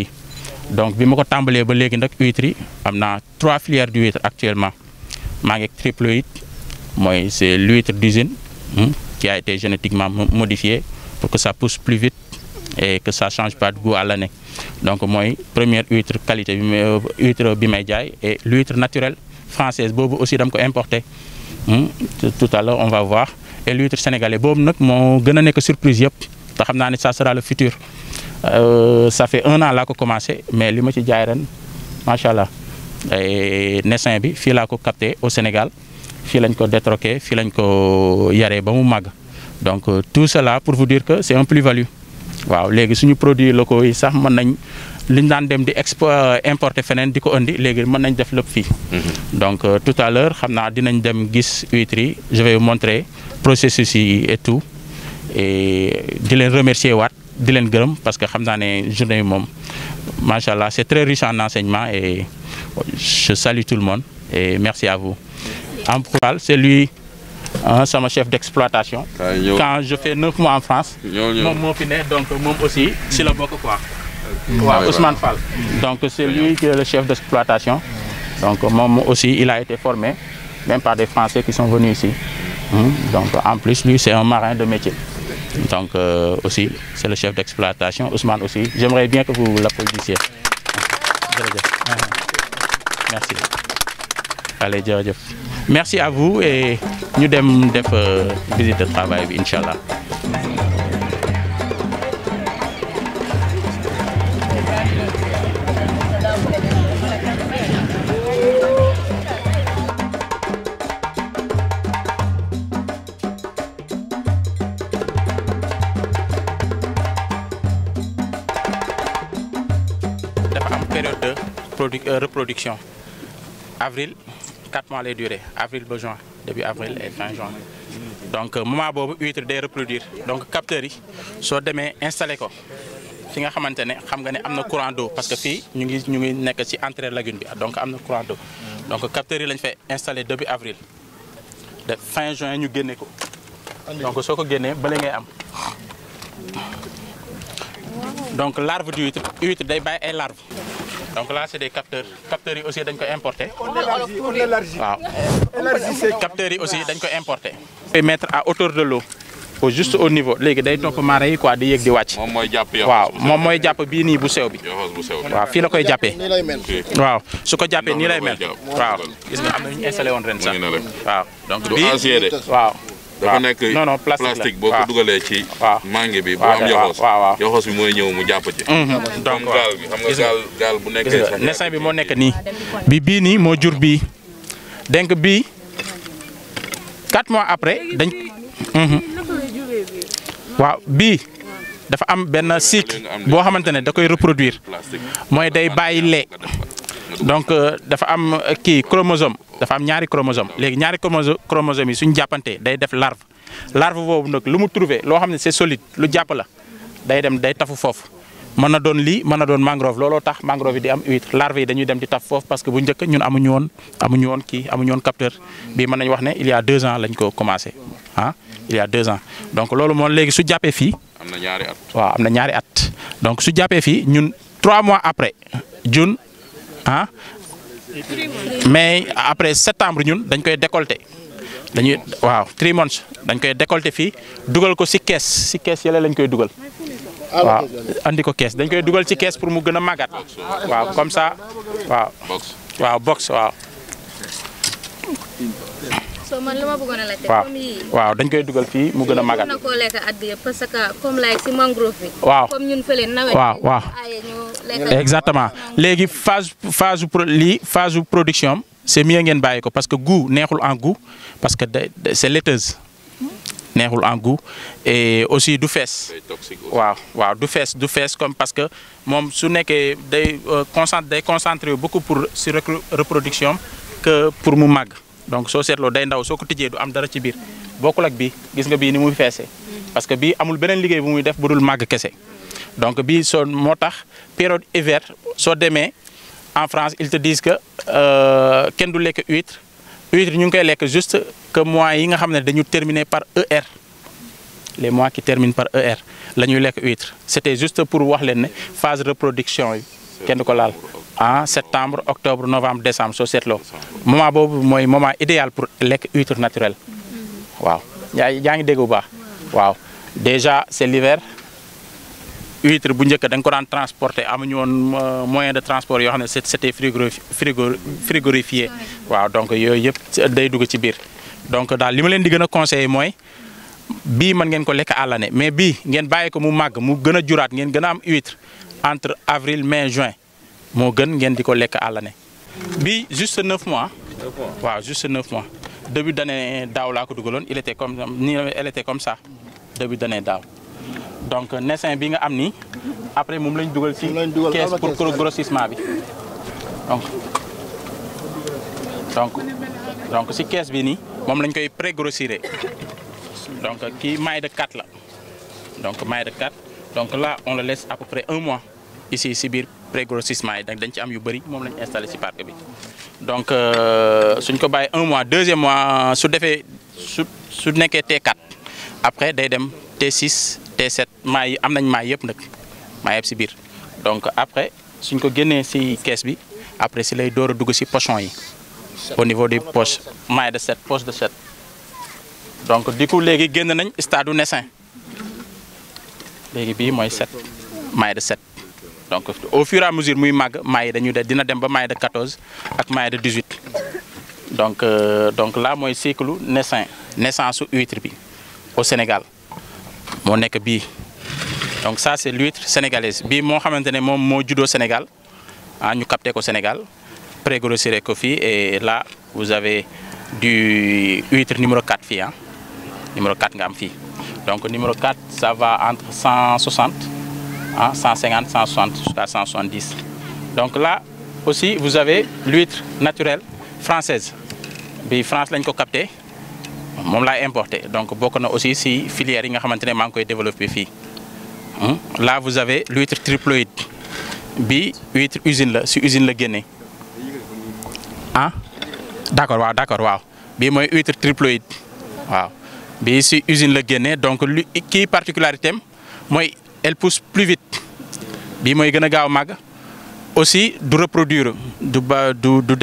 donc bi ma ko tàmbalee ba léegi nag huîtres yi trois filières d'huîtres actuellement. Maa ngi triploïde c'est l'huître d'usine qui a été génétiquement modifiée pour que ça pousse plus vite et que ça change pas de goût à l'année. Donc mooy première huître qualité may huître bi may jaay et l'huître naturelle française boobu aussi dama importé tout à l'heure on va voir. Et l'huître sénégalais boobu nag moo gën a nekk surprise ne ça sera le futur. Euh, ça fait un an laa ko commencé mais li ma ci jaay ren macha allah. Naissin capté au Sénégal. Fii lañ détroqué fii lañ donc euh, tout cela pour vous dire que c'est un plus-value waaw léegi suñu produits locaux yi sax mën nañ liñ daan dem di expo importer feneen di ko indi léegi mën nañ def lépp fii. donc euh, tout à l'heure xam naa dinañ dem gis huîtres yi je vais vous montrer processus yi et tout et di leen remercier waat. di leen gërëm parce que xam naa ne journée bi moom macha allah c'est très riche en enseignements et je salue tout le monde et merci à vous. En c'est lui hein, sama chef d'exploitation. Ñëw. Quand je fais neuf mois en France. moom moo fi ne donc moom aussi si la bokk quoi. Waaw ouais. Ousmane Fall. donc c'est lui qui est le chef d'exploitation. donc moom aussi il a été formé même par des Français qui sont venus ici. Hmm, donc en plus lui c'est un marin de métier. donc euh, aussi c'est le chef d'exploitation Ousmane aussi j'aimerais bien que vous l'applaudissiez. jërëjëf. merci. allez jërëjëf merci à vous et ñu dem def euh, visite de travail bi incha allah. période de euh, reproduction avril. 4 mois lay durer avril juin début avril et fin juin. Donc moment boobu huître day reproduire. Donc capteurs yi soo installé ko fi nga xamante ne xam nga courant d'eau parce que fii ñu ngi ñu ngi nekk ci entrée lagune bi donc courant d'eau. Donc capteurs yi lañ fay installé début avril. De fin juin ñu génne ko. Donc soo ko génnee bale donc larve du huître day bàyyi larve donc là c'est des capteurs. Capteurs yi aussi dañ ko importer. Waaw. Capteurs yi aussi dañ ko importé. koy mettre à hauteur de l'eau. Au juste au niveau. Léegi day topp marée yi quoi di yéeg di wàcc. Moom mooy jàpp waaw moom mooy jàpp bii nii bu sew bi. Waaw fii la koy jàppee. Waaw su ko jàppee nii lay mel. Waaw. Gis nga am na ñu installé woon ren sax. Waaw. Donc bii waaw. Dafa nekk non non plastique la boo ko dugalee ci. waaw. mangue bi bu am yoxoos. waaw, waaw. bi mooy ñëw mu jàpp ci. donc gaal bi xam nga gaal gaal bu nekkee nessin bi moo nekk nii bi bii nii moo jur bii donc bii quatre mois après dañ Mhm. waaw bii dafa am benn cycle boo xamante ne da koy reproduire mooy day bàyyi lee donc euh, dafa am euh, kii chromosome. Dafa am ñaari chromosome. Léegi ñaari chromoso chromosome yi suñu jàppantee day def larve. Larve boobu nag lu mu trouvé loo xam ne c'est solide lu jàpp la day dem day tafu foofu. Mën na doon lii mën na doon mangrove. Looloo tax mangrove yi di am huître. Larve yi dañuy dem di taf foofu parce que bu njëkk ñun amuñu woon amuñu woon kii amuñu woon capteur. Bii mën nañu wax ne il y a deux ans lañ ko commencé ah il y a deux ans. Donc loolu moom léegi su jàppee fii am na ñaari at. waaw am na ñaari at. Donc su jàppee fii ñun trois mois après jun ah. Mais après septembre ñun dañ koy décolter dañuy waaw three months dañ koy décolter fii dugal ko ci kees ci kees yële lañ koy dugal. Waaw andi ko kees dañ koy dugal ci kees pour mu gën a màggat. Waaw comme ça waaw. Box. waaw box waaw. So man lu ma bëggoon a laajte waaw. comme yii. Waaw dañ koy dugal fii mu gën a màggat mën na koo lekk at bi yëpp parce que comme like si mangrove bi. Waaw. Comme ñun fële nawet waaw waaw. aaye ñu lekk exactement. Léegi phase phase pro lii phase production am c'est mieux ngeen bàyyi ko parce que goût neexul en goût parce que day c'est laiteuse. Neexul en goût et aussi du fees. Waaw waaw du fees du fees comme parce que moom su nekkee day concentré day concentré beaucoup pour si reproduction que pour mu màgg donc soo seetloo day ndaw soo ko tijjee du am dara ci biir. Bokkul ak bii gis nga bii ni muy feesee. Parce que bii amul beneen liggéey bu muy def bu dul màgg kese. Donc bii soo moo tax période hiver soo demee en France ils te disent que euh, kenn du lekk huître. Huître ñu ngi koy lekk juste que mois yi nga xam ne dañu terminer par ER les mois qui terminent par ER la ñuy lekk huître. C'était juste pour wax leen ne phase reproduction yi kenn du ko laal en septembre octobre novembre décembre soo seetloo. Moment moment idéal pour lekk huître naturel waaw. Yaa yaa ngi dégg bu baax. Waaw. Déjà c'est l'hiver. Huître bu njëkk da nga ko euh, moyen de transport yoo frigorifié. Donc yooyu yëpp day dugg ci biir. Donc daal li ma leen di gën a conseiller mooy à l'année. Mais bii ngeen bàyyi ko mu huître entre avril mai juin moo gën ngeen di ko lekk à l'année. Bii juste neuf mois. Waaw juste neuf mois. Début d'année daaw laa ko dugaloon il était comme ni elle était comme ça. Début d'année daaw. Donc naissin bi nga am nii après moom lañ dugal ci caisse pour grossissement bi. Donc donc donc ci caisse bi nii moom lañ koy pré-grossir donc kii maille de 4 la. Donc maille de 4 donc là on le laisse à peu près un mois ici ci biir pré-grossissement yi dañ ci am yu bëri moom lañ installé ci parc bi. Donc euh, suñ ko bàyyi un mois deuxième mois su defee su su nekkee T4 après day dem T6 T7 maay yi am nañ maay yëpp nag maay yëpp ci biir. Donc après suñ ko génnee ci kees bi après ci lay door a dugg ci pochon yi au niveau des poches maille de 7 poche de 7 donc du coup léegi génn nañ stade du naissin léegi bii mooy 7 maille de 7 donc au fur et à mesure muy màgg maille yi de de 14 ak maille de 18 donc euh, donc là mooy cycle naissin naissance su huître au Sénégal. Moo nekk bii. Donc ça c'est l'huître sénégalaise. Bii moo xamante juddoo Sénégal. Ah capté ko Sénégal pré-grossir ko et là vous avez du huître numéro 4 fii ah. Numéro 4 nga am fii. Donc numéro 4 ça va entre 160 ah 150 160 jusqu'à 170 donc là aussi vous avez l'huître naturelle française. Bi France lañ ko capté moom laay importé. Donc bokk na aussi si filière yi nga xamante ne maa ngi développé Hmm? là vous avez l'huître triploïde. Bi huître usine la si usine la génnee ah? D'accord waaw d'accord waaw. Bii mooy huître triploïde. Waaw. Bii si usine la génnee donc lu particularité am mooy elle pousse plus vite. Bii mooy aussi du reproduire du ba du du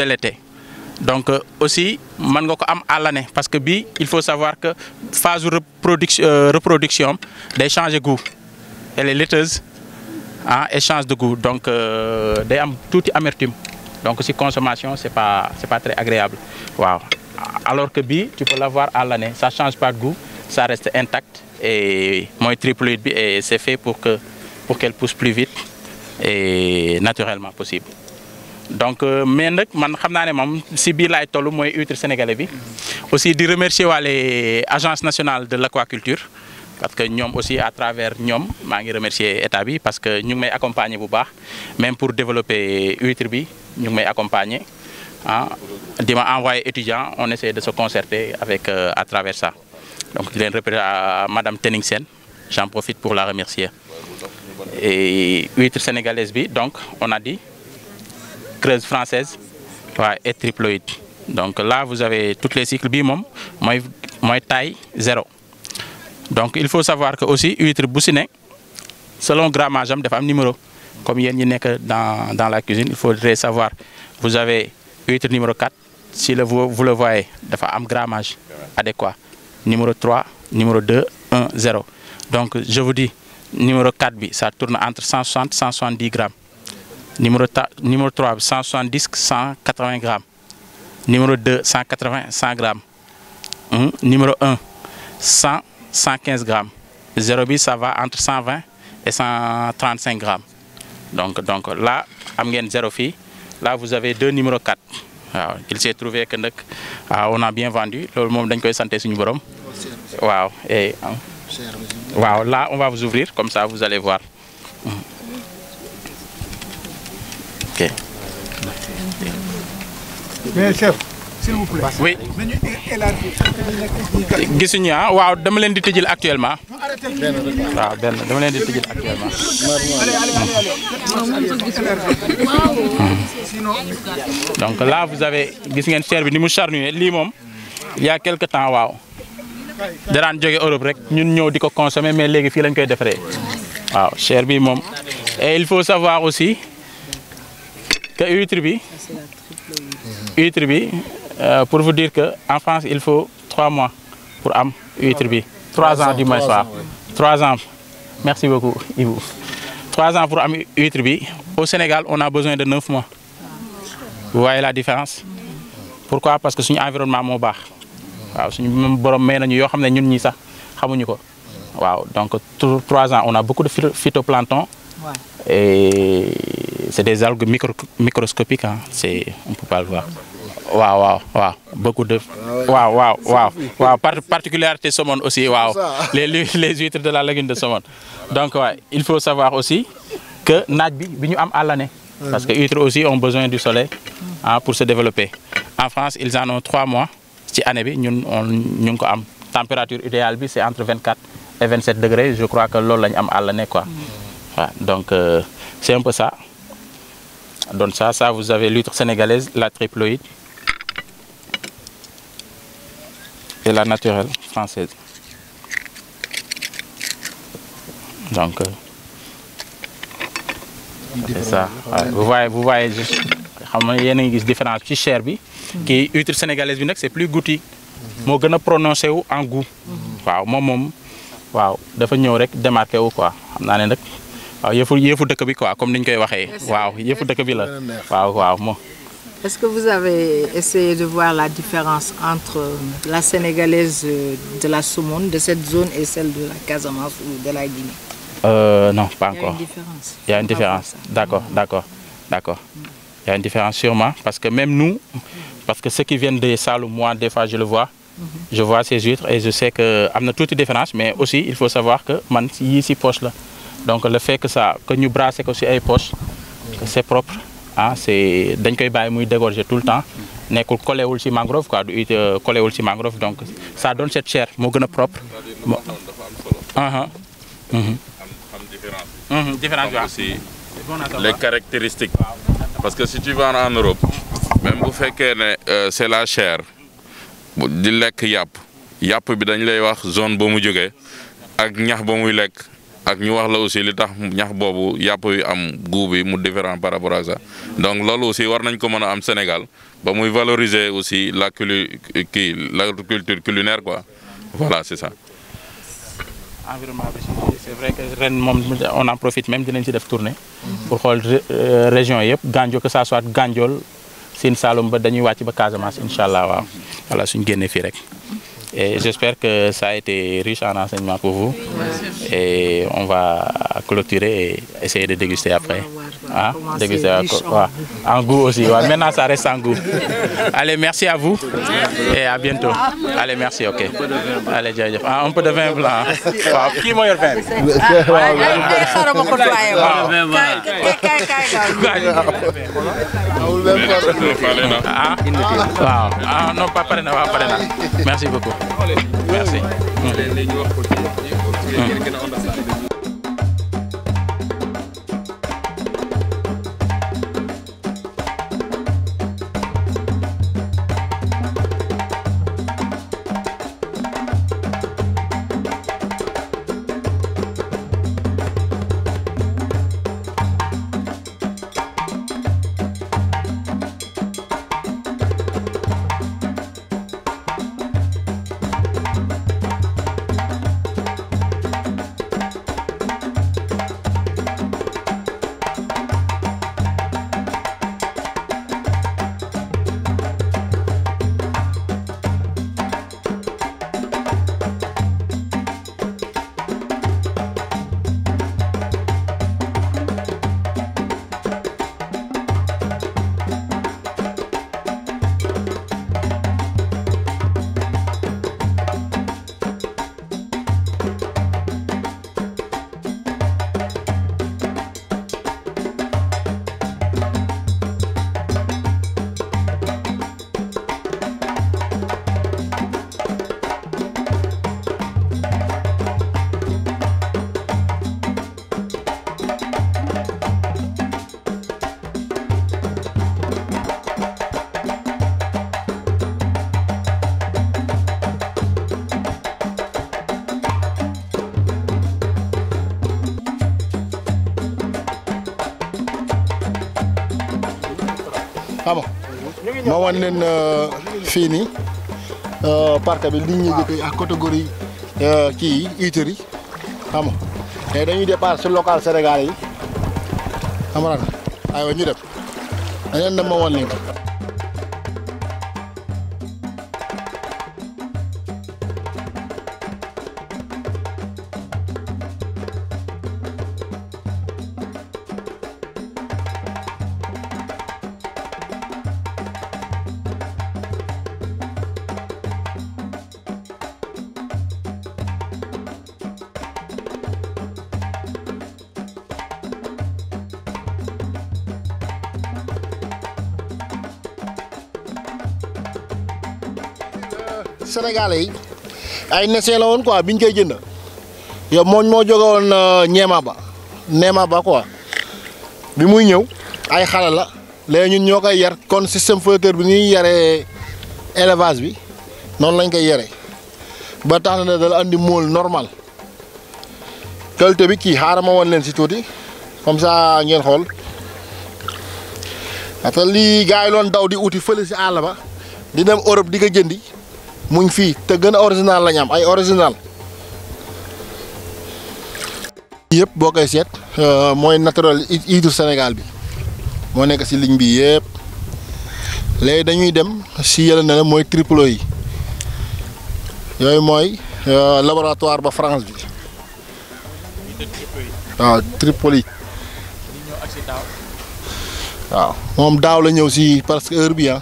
donc euh, aussi mën nga ko am à l'année. Parce que bii il faut savoir que phase reproduction euh, reproduction day changer goût. Elle est laiteuse ah elle change de goût. Donc euh, day am amertume. Donc si consommation c'est pas pas très agréable. Alors que bii tu peux l'avoir à l'année. Ça change pas de goût. Ça reste intact et mooy triploïde et c'est fait pour que pour qu'elle pousse plus vite et naturellement possible. Donc euh, mais nag man xam naa ne moom si bii laay toll huître sénégalais bi. Aussi di remercier waale agence nationale de l'aquaculture parce que ñoom aussi à travers ñoom maa ngi remercier état parce que ñu ngi may même pour développer huître bi ñu ngi may accompagner ah on essaie de se concerter avec euh, à travers ça donc di leen représenter à madame Tening Sène. J'en profite pour la remercier. Et huître sénégalaise bi donc on a dit creuse française et triploïde donc là vous avez tous les cycles bii taille zéro. Donc il faut savoir que aussi huître bu selon grammage am dafa am numéro. Comme yéen ñi nekk dans dans la cuisine il faudrait savoir vous avez huître numéro 4 si le vous, vous le voyez dafa am grammage adéquat numéro 3 numéro 2 1 0 donc je vous dis numéro 4 bi ça tourne entre 160 170 grammes. Numéro ta numéro 3 bi 170 180 grammes. Numéro 2 180 100 grammes. Hum, numéro 1 100 115 grammes. 0 bi ça va entre 120 et 135 grammes. Donc là am ngeen 0 fii. Là vous avez deux numéro 4 waaw il s'est trouvé que nag waaw on a bien vendu loolu moom dañ koy santé suñu borom. Waaw et hein, waaw là on va vous ouvrir comme ça vous allez voir. Hum. ok. Mais chef s'il vous plaît. oui. Gisuñu ah waaw dama leen di tëjil actuellement. Waaw benn dama leen di tëjil actuellement. Donc là vous avez gis ngeen chair bi ni mu charnué. Lii moom il y a quelque temps waaw. Daraan jóge Europe rek ñun ñëw di ko consommer mais léegi fii lañ koy defaree. Waaw chair bi moom. Et il faut savoir aussi que huître bi huître bi euh, pour vous dire que en France il faut trois mois pour am huître bi. Trois ans du moins waaw trois ans. Merci beaucoup Ibou. Trois ans pour am huître bi. Au Sénégal on a besoin de neuf mois. Vous voyez la différence? Pourquoi? Parce que suñu environnement moo baax. Waaw suñu même borom may nañu yoo xam ne ñun ñi sax xamuñu ko. Waaw donc trois ans on a beaucoup de phyto- phytoplancton et c'est des algues micro microscopiques hein. C'est on peut pas le voir waaw waaw waaw. Beaucoup de waaw waaw waaw waaw. Par particularité saumon aussi waaw. <laughs> Les les huîtres de la lagune de saumon donc il faut savoir aussi que naaj bi bi ñu am à l'année. Parce que huîtres aussi ont besoin du soleil ah pour se développer. En France ils en ont trois mois ci année bi ñun on ñu ngi ko am. Température idéale bi c'est entre 24 et 27 degrés. Je crois que loolu la ñu am à l'année quoi. Waaw donc euh, c'est un peu ça. Donc ça ça vous avez l'huître sénégalaise la triploïde et la naturelle française. Donc euh, c'est ça. Vous voyez vous voyez juste nga yéen a gis différence ci chair kii huître sénégalaise c'est plus goûty moo gën a prononcé wu en goût. Waaw moom moom waaw dafa ñëw rek démarqué wu quoi. Xam naa ne nag waaw yëfu yëfu dëkk bi quoi comme ni ñu koy waxee. Waaw yëfu dëkk bi la. Waaw waaw moom Est-ce que vous avez essayé de voir la différence entre la sénégalaise de la Somone, de cette zone, et celle de la Casamance ou de la Guinée? Euh, non pas Il y a encore une différence. Il y a une différence. ça. D'accord, d'accord, d'accord. Il y a une différence sûrement parce que même nous, parce que ceux qui viennent des Saloum, moi des fois je le vois, je vois ces huîtres et je sais que am na tuuti différence mais aussi il faut savoir que man si poche la donc le fait que ça que ñu brasser ko si ay poche que c'est propre ah c'est dañ koy bàyyi muy dégorger tout le temps. Nekkul collé wul ci mangrove quoi du it collé wul ci mangrove donc ça donne cette chair moo gën a propre. mo xam différence. Bi aussi les caractéristiques. Parce que si tu vas en Europe même bu fekkee ne c'est la chair di lekk yàpp yàpp bi dañ lay wax zone ba mu jógee ak ñax ba muy lekk ak ñu wax la aussi li tax ñax boobu yàpp yi am goût bi mu différent par rapport ça donc loolu aussi war nañ ko mën a am Sénégal ba muy valoriser aussi la culi kii l'agriculture culinaire quoi voilà c'est ça. environnement bi c'est vrai ren moom on en profite même dinañ ci def tournée. pour xool région yëpp Gandiol que ça soit Gandiol Sine Saloum ba dañuy wàcc ba Casamance incha allah waaw voilà suñ génnee fii rek. Et j'espère que ça a été riche en enseignements pour vous. et on va clôturer et essayer de déguster après. ah déguster en goût. Aussi maintenant ça reste en goût. allez merci à vous. Et à bientôt. Allez merci ok. Allez ah un peu de vin blanc. <laughs> Moo yor vin ah ah merci beaucoup Merci. Mmh. Wan leen fii nii parc bi li ñu jëkk ak catégorie kii yi huîtres yi xam nga. Dañuy départ sur local sénégalais yi. Xam nga aywa ñu dem. Dañ wan leen sénégalais yi ay nesee la woon quoi biñ koy jënd. Yow mooñ moo jóge woon ñeema neema ba. Quoi. Bi muy ñëw ay xale la. Léegi ñun ñoo koy yar kon système flotteur bi ñuy yaree élevage bi noonu lañ koy yare ba tax na dala andi mool normal. Qualité bi kii xaaral ma woon leen si tuuti. Comme ça ngeen xool. Parce que lii gars yi loon daw di uti fële si àll ba di dem Europe di ko jëndi. Muñ fii te gën a original lañ am ay original. Yëpp boo koy seet mooy naturel huître Sénégal bi. Moo nekk si ligne bi yëpp. Léegi dañuy dem si yële na la triplo yi. Yooyu mooy laboratoire ba France bi. Waaw Tripoli waaw moom daaw la ñëw si parce que heure bi ah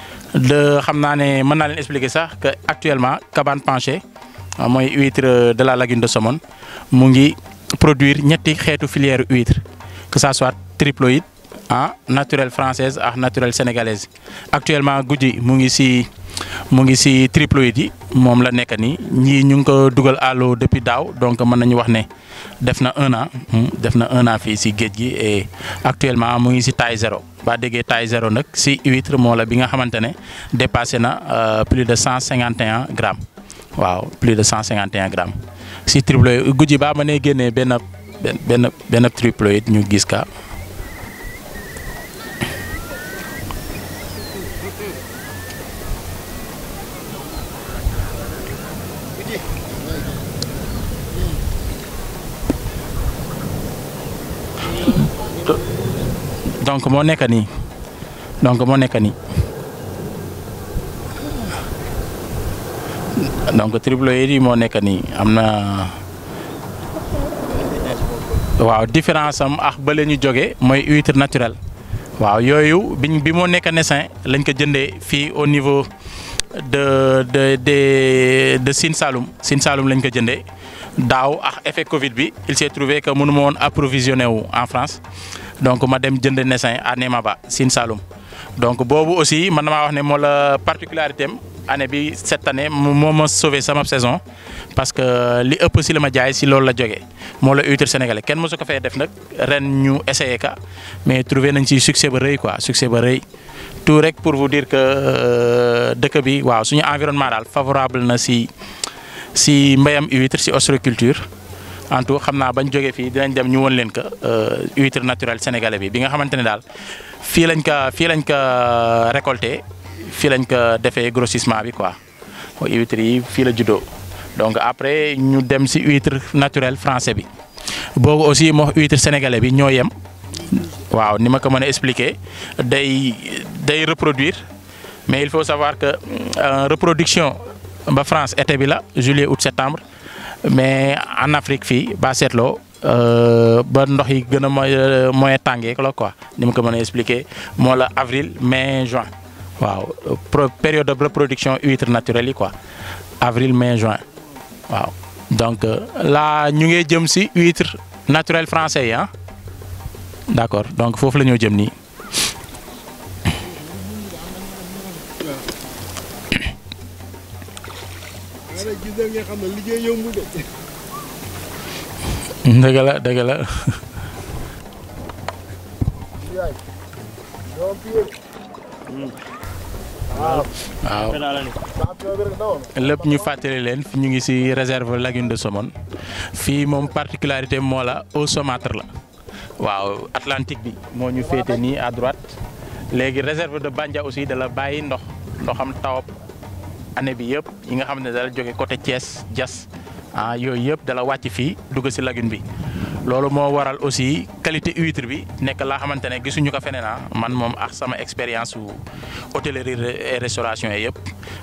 de xam naa expliquer que actuellement cabane penché mooy huître de la lagune de Somone mu ngi produire ñetti filière huître que ça soit triploïde ah naturelle française ak naturelle sénégalaise. Actuellement guddi mu ngi mu ngi ci triploïde yi moom la nekk nii. Ñii ñu ngi ko dugal àllo depuis daaw donc mën nañu wax ne def na un an def na un an fii ci géej gi et actuellement mu ngi ci taille zéro. Baa déggee taille zéro nag si huître moo la bi nga xamante ne dépassé na plus de cent cinquante et un grammes. Waaw plus de cent cinquante et un ci triploïde guddi baa ma ne génnee benn benn benn triploïde ñu gis ka. Donc moo nekk nii. Donc moo nekk nii. Donc triploïde yi différence am ak ba huître naturelle. Waaw biñ bi lañ ko au niveau de de de de Sine Saloum. Sine Saloum lañ ko effet Covid bi il s'est trouvé que mënu approvisionné en France donc ma dem jënd à Némaba Sine donc boobu aussi man wax la particularité année cette année moo ma sauvé sama saison parce que li ëpp si jaay si loolu la jógee moo la sénégalais. Ko mais trouvé nañ succès quoi succès tout pour vous dire que dëkk bi environnement favorable na si si mbéyam huître si en tout xam naa bañ jógee fii dinañ dem ñu won leen que huître naturel sénégalais bi bi nga xamante ne daal fii lañ ko fii ko ko defee grossissement huître donc après ñu dem si huître français bi. Boobu aussi moo huître sénégalais bi waaw ni ma ko mais il faut savoir que reproduction ba France été bi la juillet août septembre mais en Afrique fii ba seetloo ba ndox yi gën a mooy mooy tàngee la quoi ni ma ko mën expliquer moo la avril mai juin. Waaw période de reproduction huître naturelle quoi avril mai juin. Waaw donc là ñu ngi jëm ci huître naturel français yi ah. D'accord donc foofu la ñoo jëm nii. Dëgg la dëgg la. waaw. Lépp ñu fàttali leen ñu ngi ci réserve lagune de Somone. Fii moom particularité moo la eau saumâtre la. Waaw Atlantique bi moo ñu féete nii à droite. Léegi réserve de Bandia aussi da la bàyyi ndox ndoxam tawab année bi yëpp yi nga xam ne dala jóge côté Thiès Diass ah yooyu yëpp dala wàcc fii dugg si lagune bi. Loolu moo waral aussi qualité huître bi nekk laa xamante ne gisuñu ko feneen man moom ak sama expérience su hôtellerie et restauration yi yëpp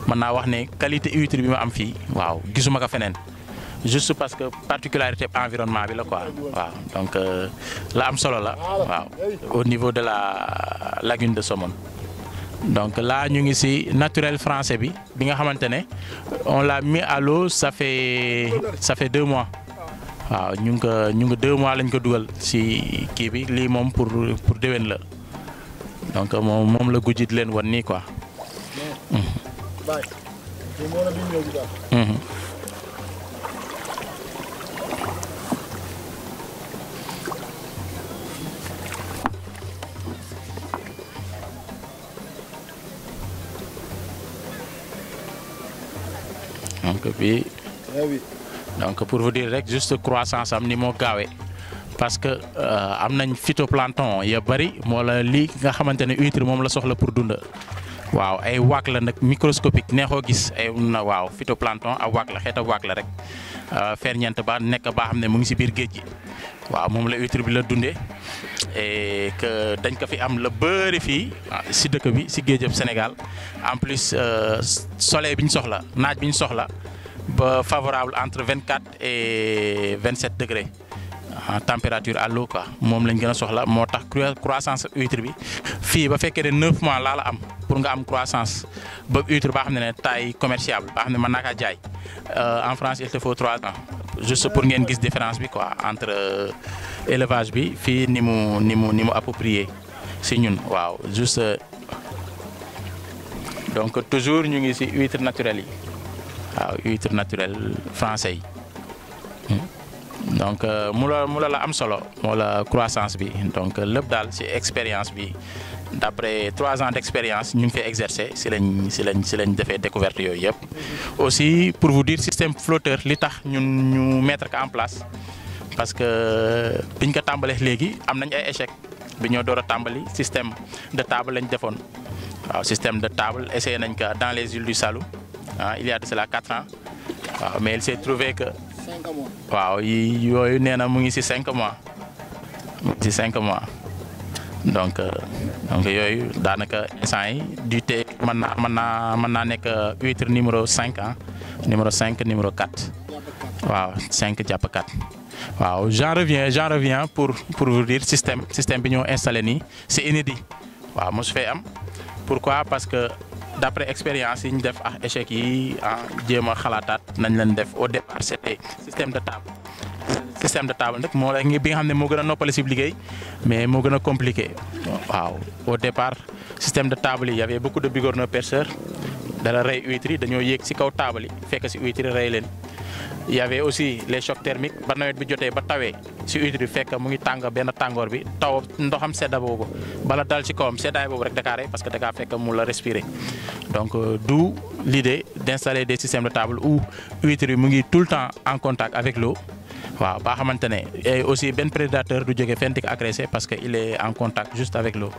mën naa wax ne qualité huître bi ma am fii waaw gisuma ko feneen. Juste parce que particularité environnement bi la quoi waaw. Donc la am solo la waaw au niveau de la lagune de Somone. Donc là ñu ngi ci naturel français bi bi nga xamante ne on l'a mis à l'eau ça fait ça fait deux mois. Waaw ñu ngi ko ñu ngi deux mois lañ ko dugal ci kii bi lii moom pour pour déwén la. Donc moom moom la gujjit leen wan nii quoi. Donc bi donc pour vous dire juste croissance am ni moo gaawee parce que am nañ phytoplancton ya bëri moo la lii nga xamante ne huître moom la soxla pour dunda waaw ay waak la microscopique gis ay na waaw phytoplancton ak la la rek. Ferñeent ba nekk ne mu ngi si biir géej gi. Et que dañ ko fi am la bëri fii si dëkk Sénégal. En plus soleil bi favorable entre vingt quatre et vingt sept degré en température à l'eau quoi. Croissance huître neuf mois laa la am pour nga am croissance ba huître taille kaa jaay en France il te faut trois ans juste pour ngeen gis différence entre élevage bi fii ni ni ni approprié juste donc toujours ñu ngi si huître naturelle yi huître naturelle français yi donc mu la la la am solo moo la croissance bi. Donc lépp daal ci expérience bi. D'après trois ans d'expérience ñu ngi fay exercer ci lañ ci lañ ci lañ defee découverte yooyu yëpp. aussi pour vous dire système flotteur li tax ñun ñu mettre ko en place parce que biñ ko tàmbalee léegi am nañ ay échec bi ñoo door a tàmbali système de table lañ defoon. Waaw système de table essayé nañ ko dans les îles du Saloum. Ah il y a de cela quatre ans. Waaw mais il s'est trouvé que. Waaw yi yooyu nee na mu ngi si cinq mois. Ci cinq mois. Donc donc yooyu daanaka instant yi du té mën naa mën naa mën naa nekk huître numéro cinq ah numéro cinq numéro quatre. Waaw cinq jàpp quatre. Waaw j'en reviens j'en reviens pour pour vous système système bi ñoo installé nii c'est inédit. Waaw mosu fee am. Pourquoi? Parce que d'après expérience yi ñu def ak échec yi ah jéem a xalaataat nañ leen def au départ c'était système de table. Système de table nag moo la bi nga ne mais moo gën a compliqué. Au départ système de table yi y avait beaucoup de bigorneaux percheurs dala rey huîtres yi dañoo yéeg si kaw table yi si huîtres leen. Y avait aussi les chocs thermiques ba nawet bi ba fekk mu ngi bi taw ndoxam sedda bala dal ci kawam parce que Dakar fekk mu respirer. Donc d'où l'idée d'installer des systèmes de table où huître bi mu tout le temps en contact avec l'eau waaw ba xamante ne et aussi benn prédateur du jóge fenn di ko agressé parce que il est en contact juste avec l'eau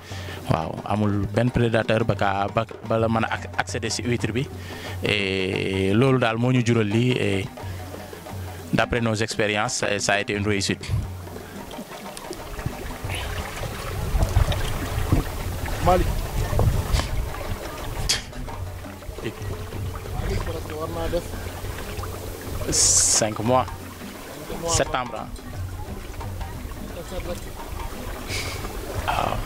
waaw amul benn prédateur ba kaa ba ba la mën a accéder si huître bi et loolu daal moo ñu jural lii et d'après nos expériences ça a été une réussite. Malick. Cinq mois. Septembre ah. waaw.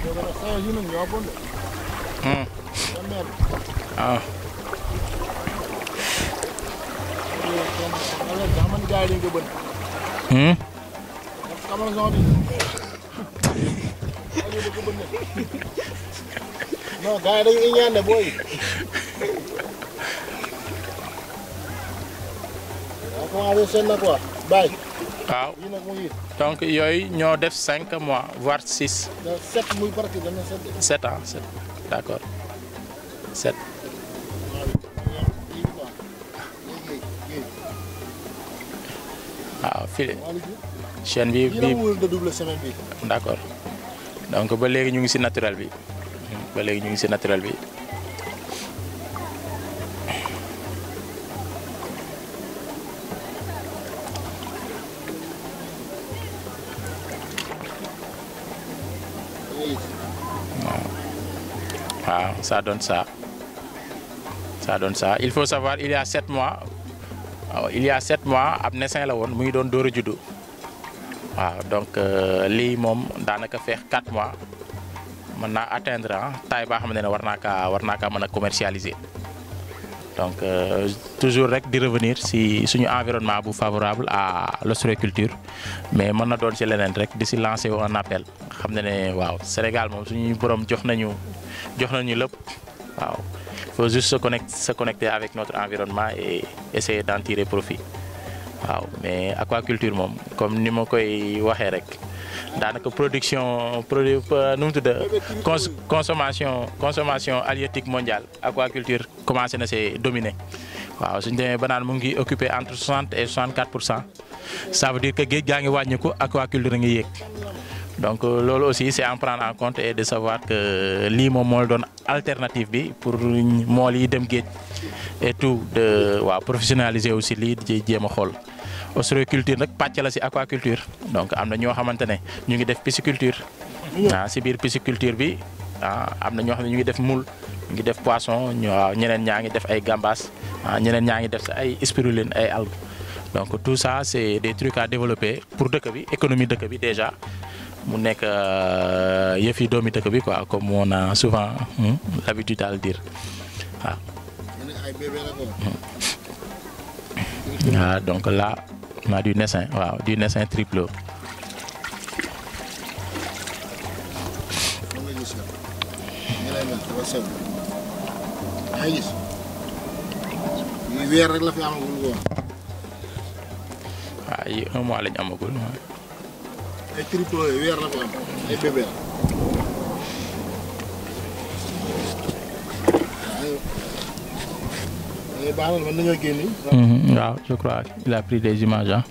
non gars yi dañuy ñaan ne booy. waaw commencé seen na quoi bàyyi. Waaw. Donc yooyu ñoo def cinq mois voire six. sept muy parti dana sept. sept ans sept. D'accord. Sept. waaw fii chaîne bi bi. D'accord. Donc ba léegi ñu ngi ci naturel bi. Ba léegi ñu ngi ci naturel bi ça donne ça. Ça donne ça. Il faut savoir il y a sept mois il y a sept mois ab naissin la woon mu ngi a donc lii moom quatre mois. Mën naa atteindre ah taille baa xam commercialiser. Donc toujours rek di revenir si suñu environnement favorable à l'ostréiculture mais mën na doon lancer un appel xam ne ne waaw Sénégal moom suñu borom faut juste se connecter avec notre environnement et essayer d'en tirer profit mais aquaculture comme ni ma koy waxee rek production produit consommation consommation halieutique mondiale aquaculture commencé na see dominer waaw. Suñ demee ba naan mu ngi occuper entre soixante et soixante quatre pour cent ça veut dire que géej gaa ngi wàññiku aquaculture ngi donc loolu aussi c'est à prendre en compte et de savoir que lii moom moo alternative bi pour mool yi dem et tout de waaw professionnaliser aussi lii di jéem a xool. Ostréiculture nag pàcc la ci aquaculture. Donc am na ñoo xamante ne ñu ngi def pisciculture. Ah ci biir pisciculture bi ah am na ñoo xam ne ñu ngi def moule ñu ngi def poisson waaw ñeneen ñaa ngi def ay gambas ah ñeneen ñaa ngi def ay spiruline ay algues. Donc tout ça c'est des trucs à développer pour dëkk bi économie dëkk bi déjà mu nekk yëf yi doomi dëkk bi quoi comme on a souvent l'habitude à le dire waaw. waaw donc là on a du naissin waaw du naissin triplo. weer rek la fi waaw yi un mois lañ amagul. Ay yooyu weer la fi am ay bébé la. waaw baax na mën génn. waaw je crois il a des images ah.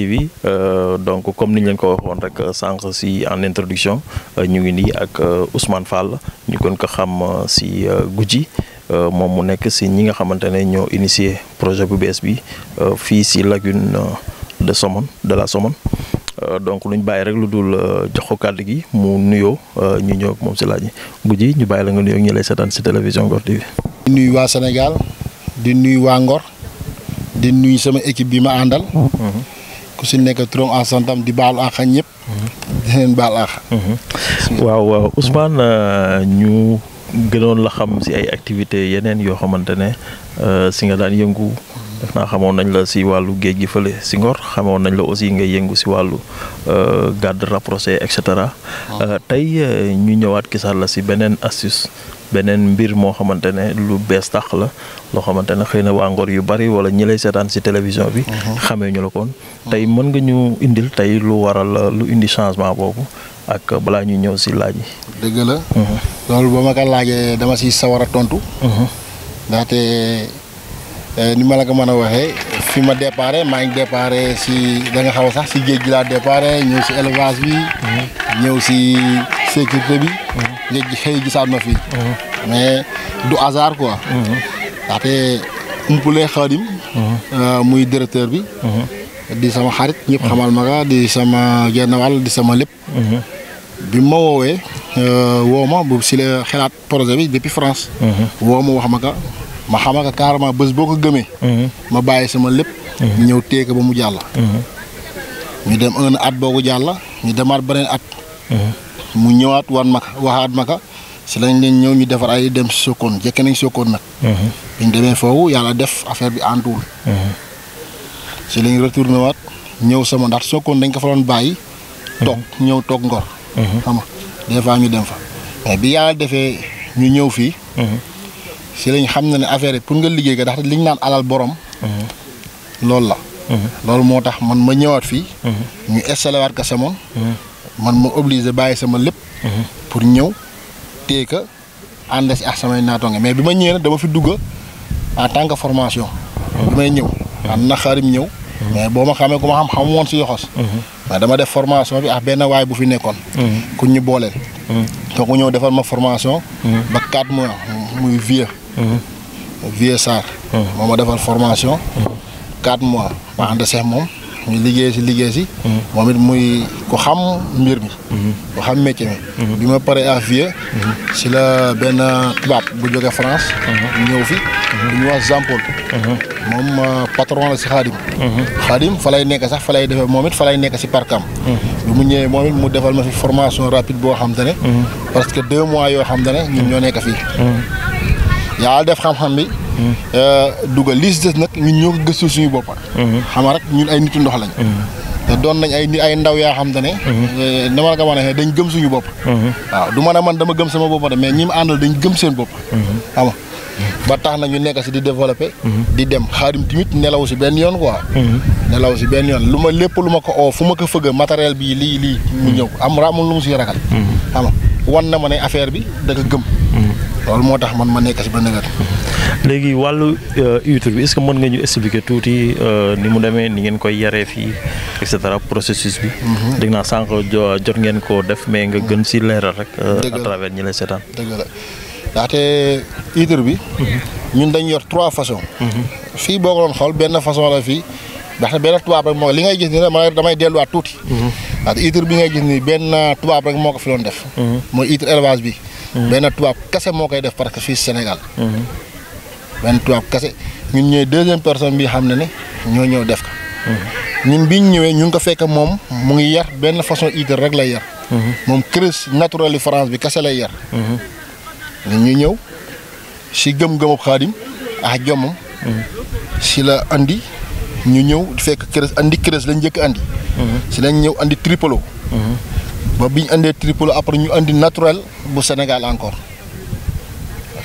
TV donc comme ni ñu leen ko waxoon rek sànq si en introduction ñu ngi nii ak Ousmane Fall ñu gën ko xam si Gouji moom mu nekk si ñi nga xamante ne ñoo initié projet bu bees bi fii si lagune de Somone de la Somone donc lu ñu bàyyi rek lu dul jox ko kàddu gi mu nuyoo ñu ñëw moom si laaj yi Gouji ñu bàyyi la nga nuyoo ñu lay seetaan si télévision Ngor TV. di nuyu waa Sénégal di nuyu waa Ngor di nuyu sama équipe bi ma àndal. Ku si nekk turam en santam di baalu àq ñëpp. di leen baal àq. waaw Ousmane ñu gënoon la xam si ay activités yeneen yoo xamante ne si nga daan yëngu def naa xamoon nañ la si wàllu géej gi fële si Ngor xamoon nañ la aussi nga yëngu si wàllu garde rapproché et cetera. tey ñu ñëwaat gisaat la si beneen astuce beneen mbir moo xamante ne lu bees tax la loo xamante ne xëy na waa Ngor yu bari wala ñi lay seetaan si télévision bi. xamee ñu la koon tey mën nga ñu indil tey lu waral lu indi changement boobu ak balaa ñuy ñëw si laaj yi. dëgg la. loolu ba ma ko laajee dama si sawar a tontu. ndaxte ni ma la ko mën a waxee fi ma déparé maa ngi déparé si da nga xaw sax si géej gi laa déparé ñëw si élevage bi. ñëw si sécurité bi. nga xëy gisaat ma fii. mais du hasard quoi. ndaxte umpule Xaadim muy directeur bi. Di sama xarit ñëpp xamal ma ka di sama genn wàll di sama lépp. bi ma woowee woo ma bu si la xalaat projet bi depuis France. woo ma wax ma ka ma xamal ka carrément bés boo ko gëmee. ma bàyyi sama lépp. ñëw téye ko ba mu jàll. ñu dem un at boobu jàll ñu demaat beneen at. mu ñëwaat wan ma ka waxaat ma ka si lañ leen ñëw ñu defar ay dem Sokone jekk nañ Sokone nag. ñu demee foofu yàlla def affaire bi antuwul. Si lañ retourné waat ñëw sama ndax Sokone dañ ko fa doon bàyyi. toog ñëw toog ngor. xam nga des fois ñu dem fa. mais bi yàlla defee ñu ñëw fii. si lañ xam na ne affaire yi pour nga liggéey ko ndax liñ naan alal borom. loolu la. loolu moo tax man ma ñëwaat fii. ñu installé waat ko sama. man ma obligé bàyyi sama lépp. pour ñëw téye ko ànd si ak samay naataange mais bi ma ñëwee nag dama fi dugg en tant que formation. bi may ñëw. am na xarim ñëw. Mais boo ma xamee ku ma xam xamu woon si yoxos mais dama def formation bi ak benn waay bu fi nekkoon. ku ñu booleel. kooku ñëw defal ma formation. ba 4 mois muy vieux. vieux Sarr. moo ma defal formation. quatre mois ma ànd seex moom ñu liggéey si liggéey si. moom it muy ku xam mbir mi. ku xam métier mi. bi ma paree ak vieux. si la benn tubaab bu jóge France. ñëw fi. bu ñu wax Jean Paul. moom patron la si xaadim. xaadim fa lay nekk sax fa lay defee moom it fa lay nekk si parkam. bi mu ñëwee moom it mu defal ma fi formation rapide boo xam te ne. parce que deux mois yoo xam te ne ñun ñoo nekk fii. yàlla def xam-xam bi. duga lis des nak ñun ñoo gëssu suñu bop mhm. xam rek ñun ay nitu ndox lañ da mhm. doon nañ ay ay ndaw ya xam tane mhm. eh, dama la wone dañ gëm suñu bop waaw du mëna man dama gëm sama bop mais ñim andal dañ gëm seen bop xam ba tax na ñu nekk ci di développer. Di dem. Xarim timit nelaw ci ben yoon quoi. Nelaw ci ben yoon. Luma lepp luma ko o fuma ko feug matériel bi li li mu ñew am ramul lu mu ci ragal. Xam wan na ma ne affaire bi da nga gëm loolu moo tax man ma nekk si benn gët. léegi wàllu huître bi est-ce que mën nga ñu expliquer tuuti ni mu demee ni ngeen koy yaree fii et cetera processus bi. dégg naa sànq jot ngeen koo def mais nga gën si leeral rek. à travers ñi lay seetaan. dëgg la ndaxte huître bi. ñun dañ yor trois façons. fii boo ko doon xool benn façon la fii ndaxte benn tubaab rek moo li ngay gis nii rek damay delluwaat tuuti. ndaxte huître bi ngay gis nii benn tubaab rek moo ko fi doon def. mooy huître élevage bi. Benn tubaab kese moo koy def parce que fii Sénégal. benn tubaab kese ñun ñooy deuxième personne bi xam ne ne ñoo ñëw def ko. ñun bi ñu ñëwee ñu ngi ko fekk moom mu ngi yar benn façon huître rek lay yar. moom crise naturelle France bi kese lay yar. ñun ñu ñëw si gëm-gëmu xaadim ak jommam. si la andi ñu ñëw fekk crise andi crise lañ njëkk andi. si lañ ñëw andi tripolo. ba bi ñu andee tripolo après ñu andi naturel bu Sénégal encore.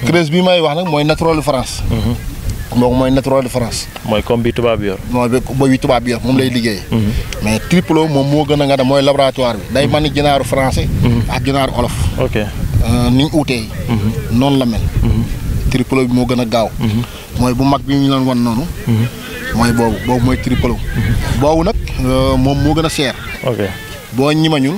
crise bi may wax nag mooy naturel France. moom mooy naturel de France. mooy comme bi tubaab yor. mooy bi tubaab yor moom lay liggéey. mais triplo moom moo gën a nga dem mooy laboratoire bi. day mën ni ginaaru français. ak ginaaru olof. ok ni ñu uutee. noonu la mel. triplo bi moo gën a gaaw. mooy bu mag bi ñu leen wan noonu. mooy boobu boobu mooy triplo. boobu nag moom moo gën a seer. ok boo ñimañul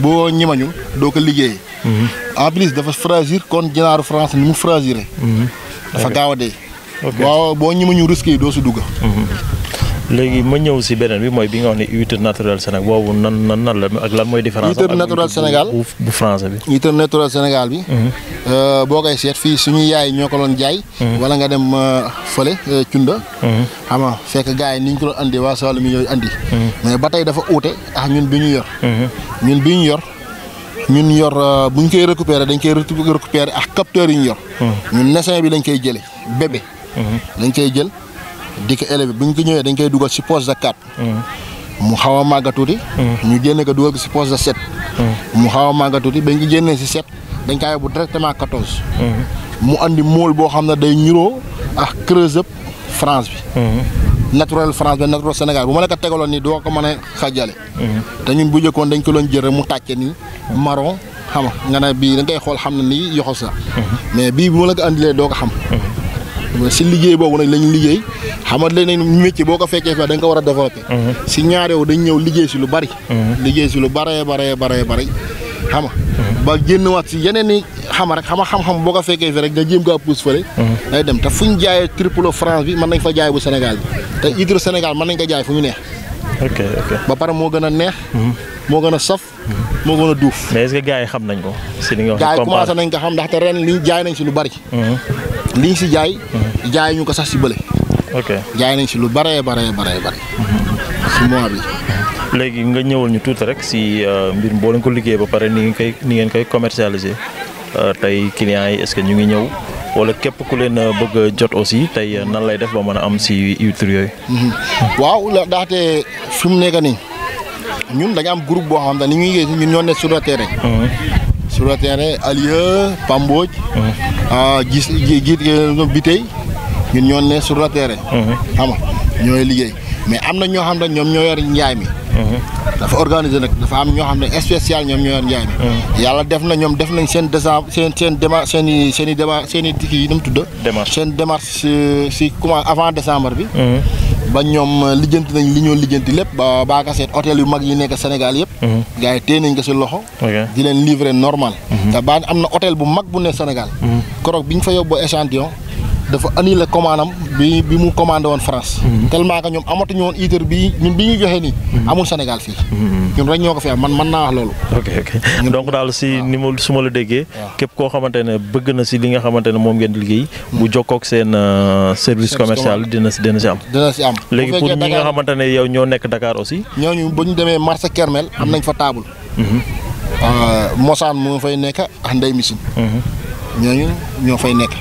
boo ñimañul doo ko liggéey. Mhm. Ah, en plus dafa fragile kon janaaru France ni mu fragile. Mhm. Dafa gaaw a dee. Boo boo ñimañu risque yi doo si dugg. Mhm. Légui ma ñëw ci benen bi moy bi nga wax ni huiteur naturel sénégal wowu nan nan nan la ak lan moy différence huiteur naturel sénégal. bu français bi. Huiteur naturel sénégal bi. Euh bokay sét fi suñu yaay ñoko lon jaay. Wala nga dem euh, fele ciunda euh, xama fekk gaay niñ ko andi wa salu mi yoy andi. Mais batay dafa outé ak ñun biñu yor. Ñun biñu yor ñun yor bu ñu koy récupérer dañ koy récupérer ak capteurs yi ñu yor. ñun naissin bi dañ koy jëlee bébé. dañ koy jël di ko élever bu ñu ko ñëwee dañ koy dugal si poche de quatre. mu xaw a màgg tuuti. ñu génne ko dugal ko si poche de sept. mu xaw a màgg tuuti bañ ko génnee si sept dañ koy yóbbu directement quatorze. mu andi mool boo xam ne day ñuroo ak creuse France bi. Naturel France bi naturel Sénégal bu ma la ko tegaloon nii doo ko mën a xajale. te ñun bu njëkkoon dañ ko doon jël rek mu tàcce nii marron xam nga ne bii da ngay xool xam na nii yoxos la. mais bii bu ma la ko andilee doo ko xam. si liggéey boobu nag lañu liggéey xam nga léegi métier boo ko fekkee fa da nga ko war a développer. si ñaar yow dañ ñëw liggéey si lu bari. liggéey si lu baree baree baree bari xam nga ba génnewaat si yeneen i xam rek xam xam-xam boo ko fekkee fi rek nga jéem kaa pousse fële. Day dem te fu ñu jaayee triple France bi mën nañ fa jaay bu Sénégal bi. Te hydro Sénégal mën nañ ko jaay fu ñu neex. Ok ok. Ba pare moo gën a neex. Moo gën a saf. Moo gën a duuf. Mais est-ce que gars yi xam nañ ko si li nga wax gars yi commencé nañ ko xam ndaxte ren li jaay nañ si lu bari. Li ñu si jaay jaay ñu ko sax si bële. Ok. Jaay nañ si lu baree baree baree bari si mois bi. Léegi nga ñëwal ñu tuuti rek si euh, mbir boo leen ko liggéey ba pare ni ngeen koy ni ngeen koy commercialiser euh, tey clients yi est-ce que ñu ngi ñëw wala képp ku leen euh, bëgg a jot aussi tey nan lay def ba mën a am si huîtres yooyu. waaw la ndaxte fi mu nekk nii ñun dañu am groupe boo xam ne ni ñuy ngi ñun ñoo nekk sur le terrain. sur le terrain Alieu Pamboj. ah gis gi giit Bitey ñun ñoo nekk sur le terrain. xam nga ñooy liggéey mais am na ñoo xam ne ñoom ñoo yor njaay mi. Dafa organiser nag dafa am ñoo xam ne spécial ñoom ñoo yor njaay mi. yàlla def na ñoom def nañ seen décembre seen seen démarche seeni seeni démarche seeni kii yi nu mu tudd. Seen démarche si comment avant décembre bi. ba ñoom lijjanti nañ li ñoo lijjanti lépp ba baaka seet hôtel yu mag yi nekk Sénégal yëpp. gars yi téye nañ ko si loxo. di leen livrer normal. te ba am na hôtel bu mag bu ne Sénégal. koroog bi ñu fa yóbboo échantillon dafa annulé commande am bi bi mu commandé woon France. tellement que ñoom amatuñu woon heure bii ñun bi ñuy joxe nii. amul Sénégal fii. ñun rek ñoo ko fi am man mën naa wax loolu. ok ok donc daal si ni ma su ma la déggee. képp koo xamante ne bëgg na si li nga xamante ne moom ngeen di liggéey. bu jokkook seen euh, service commercial dina si dina si am. dina si am. léegi pour ñi nga xamante ne yow ñoo nekk Dakar aussi. ñooñu bu ñu demee marché Kermel am nañ fa table. Mosaan mu fay nekk ak Ndey Misin. Ñooñu ñoo fay nekk.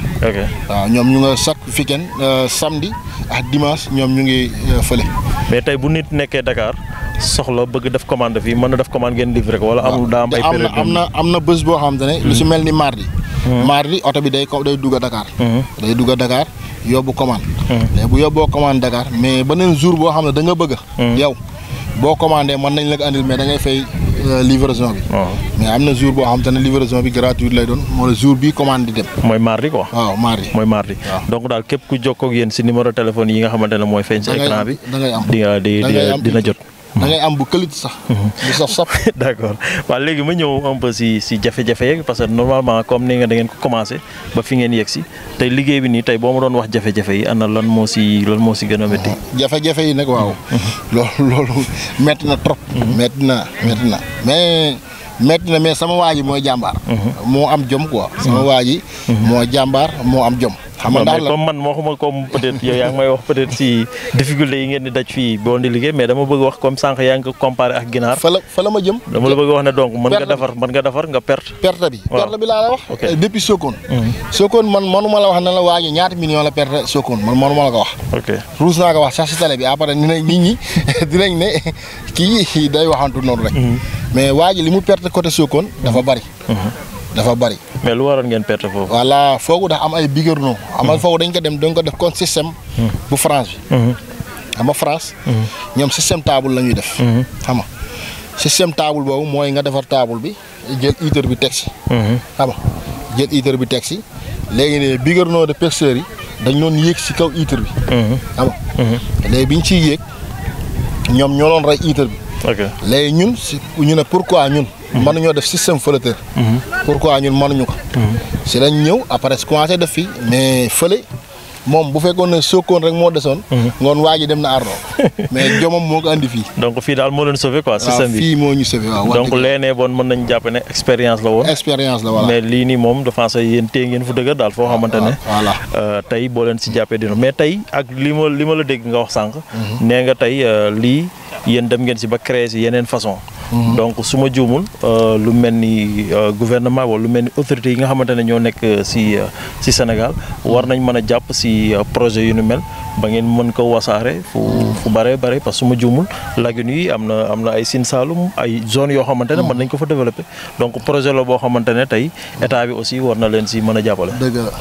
waaw ñoom ñu nga chaque weekend samedi ak dimanche ñoom ñu ngi euh, fële. mais tey bu nit nekkee Dakar soxla bëgg def commande fii mën na def commande ngeen livré ko wala amul daa am ay am na période am na am na bés boo xam ne. lu si mel ni mardi. mardi oto bi day ko day dugg Dakar. day dugg a Dakar yóbbu commande. mais bu yóbboo commande Dakar mais beneen jour boo xam ne da nga bëgg. yow boo commandé mën nañ la ko andil mais da ngay fay euh, livraison bi. mais am na jour boo xam te ne livraison bi gratuite lay doon moo la jour bi commande di dem. mooy mardi quoi. waaw mardi. mooy mardi donc daal képp ku jokkoo ak yéen si numéro téléphone yi nga xamante ne mooy feeñ si écran bi da ngay am. di nga di dina jot. Da ngay am bu këlit sax. bu saf saf. <laughs> d' accord waaw léegi ma ñëw un peu si si jafe-jafe yeeg parce que normalement comme ni nga da ngeen ko commencé ba fi ngeen yegg si tey liggéey bi nii tey boo ma doon wax jafe-jafe yi ana lan moo si lan moo si gën a métti. jafe-jafe yi nag waaw. <laughs> loolu loolu metti na trop. metti na metti na mais metti na mais sama waa ji mooy jàmbaar. moo am jom quoi. sama waa ji. moo jàmbaar moo am jom. Xam nga ndax la comme man moo xuma comme peut être yow yaa ngi may wax peut être si difficulté yi ngeen di daj fii boo di liggéey mais dama bëgg wax comme sànq yaa ngi ko comparé ak ginaar fa la fa la ma jëm. dama la bëgg wax ne donc mën nga defar mën nga defar nga perte. perte bi. Perte bi laa la wax. Ok. depuis Sokone. Sokone man manuma la wax ne la waa ñaata million la perte Sokone man manuma la ko wax. ok ruus naa ko wax sax si télé bi après nit ñi <laughs> dinañ ne kii day waxantu noonu rek. mais waa ji li mu perte côté Sokone dafa bari. Dafa bari. mais lu waroon ngeen perte foofu. voilà foogu dax am ay bigorneau amal foogu dañ ko dem dañ ko def kon système bu France bi. Xam nga France ñoom système table la ñuy def. Xam nga système table boobu mooy nga defar table bi jël heater bi teg si. Xam nga jël heater bi teg si. Léegi ne bigorneau de perceurs yi dañ doon yéeg si kaw heater bi. Xam nga léegi bi ñu ciy yéeg ñoom ñoo doon rey heater bi. Ok. Léegi ñun si ñu ne pourquoi ñun? Mënuñoo def système flotteur pourquoi ñun mënuñu ko? Si lañ ñëw après commencé def fii mais fële moom bu fekkoon ne sookoon rek moo desoon ngoon waa ji dem na ardo. <laughs> Mais jomam moo ko andi fii. Donc fii daal moo leen sauvé quoi système bi. fii moo ñu sauvé waaw donc leenee bon mën nañ jàpp ne expérience la woon. expérience la voilà. Mais lii nii moom dafa sa yéen téye ngeen fu dëgër daal foo xamante ne. voilà. euh, tey boo leen si jàppee dina. Mais tey ak li ma li ma la dégg nga wax sànq. nee nga tey euh, lii yéen dem ngeen si ba créer si yeneen façon. donc su ma juumul euh, lu mel ni euh, gouvernement wala lu mel ni autorités yi nga xamante ne ñoo nekk euh, si si Sénégal war nañ mën a jàpp si projet yu ni mel ba ngeen mën ko wasaare fu fu bare bare parce que su ma juumul lagune yi am na am na ay Sine Saloum ay zone yoo xamante ne mën nañ ko fa développer. Donc projet la boo xamante ne tey état bi aussi war na leen si mën a jàppale. dëgg la.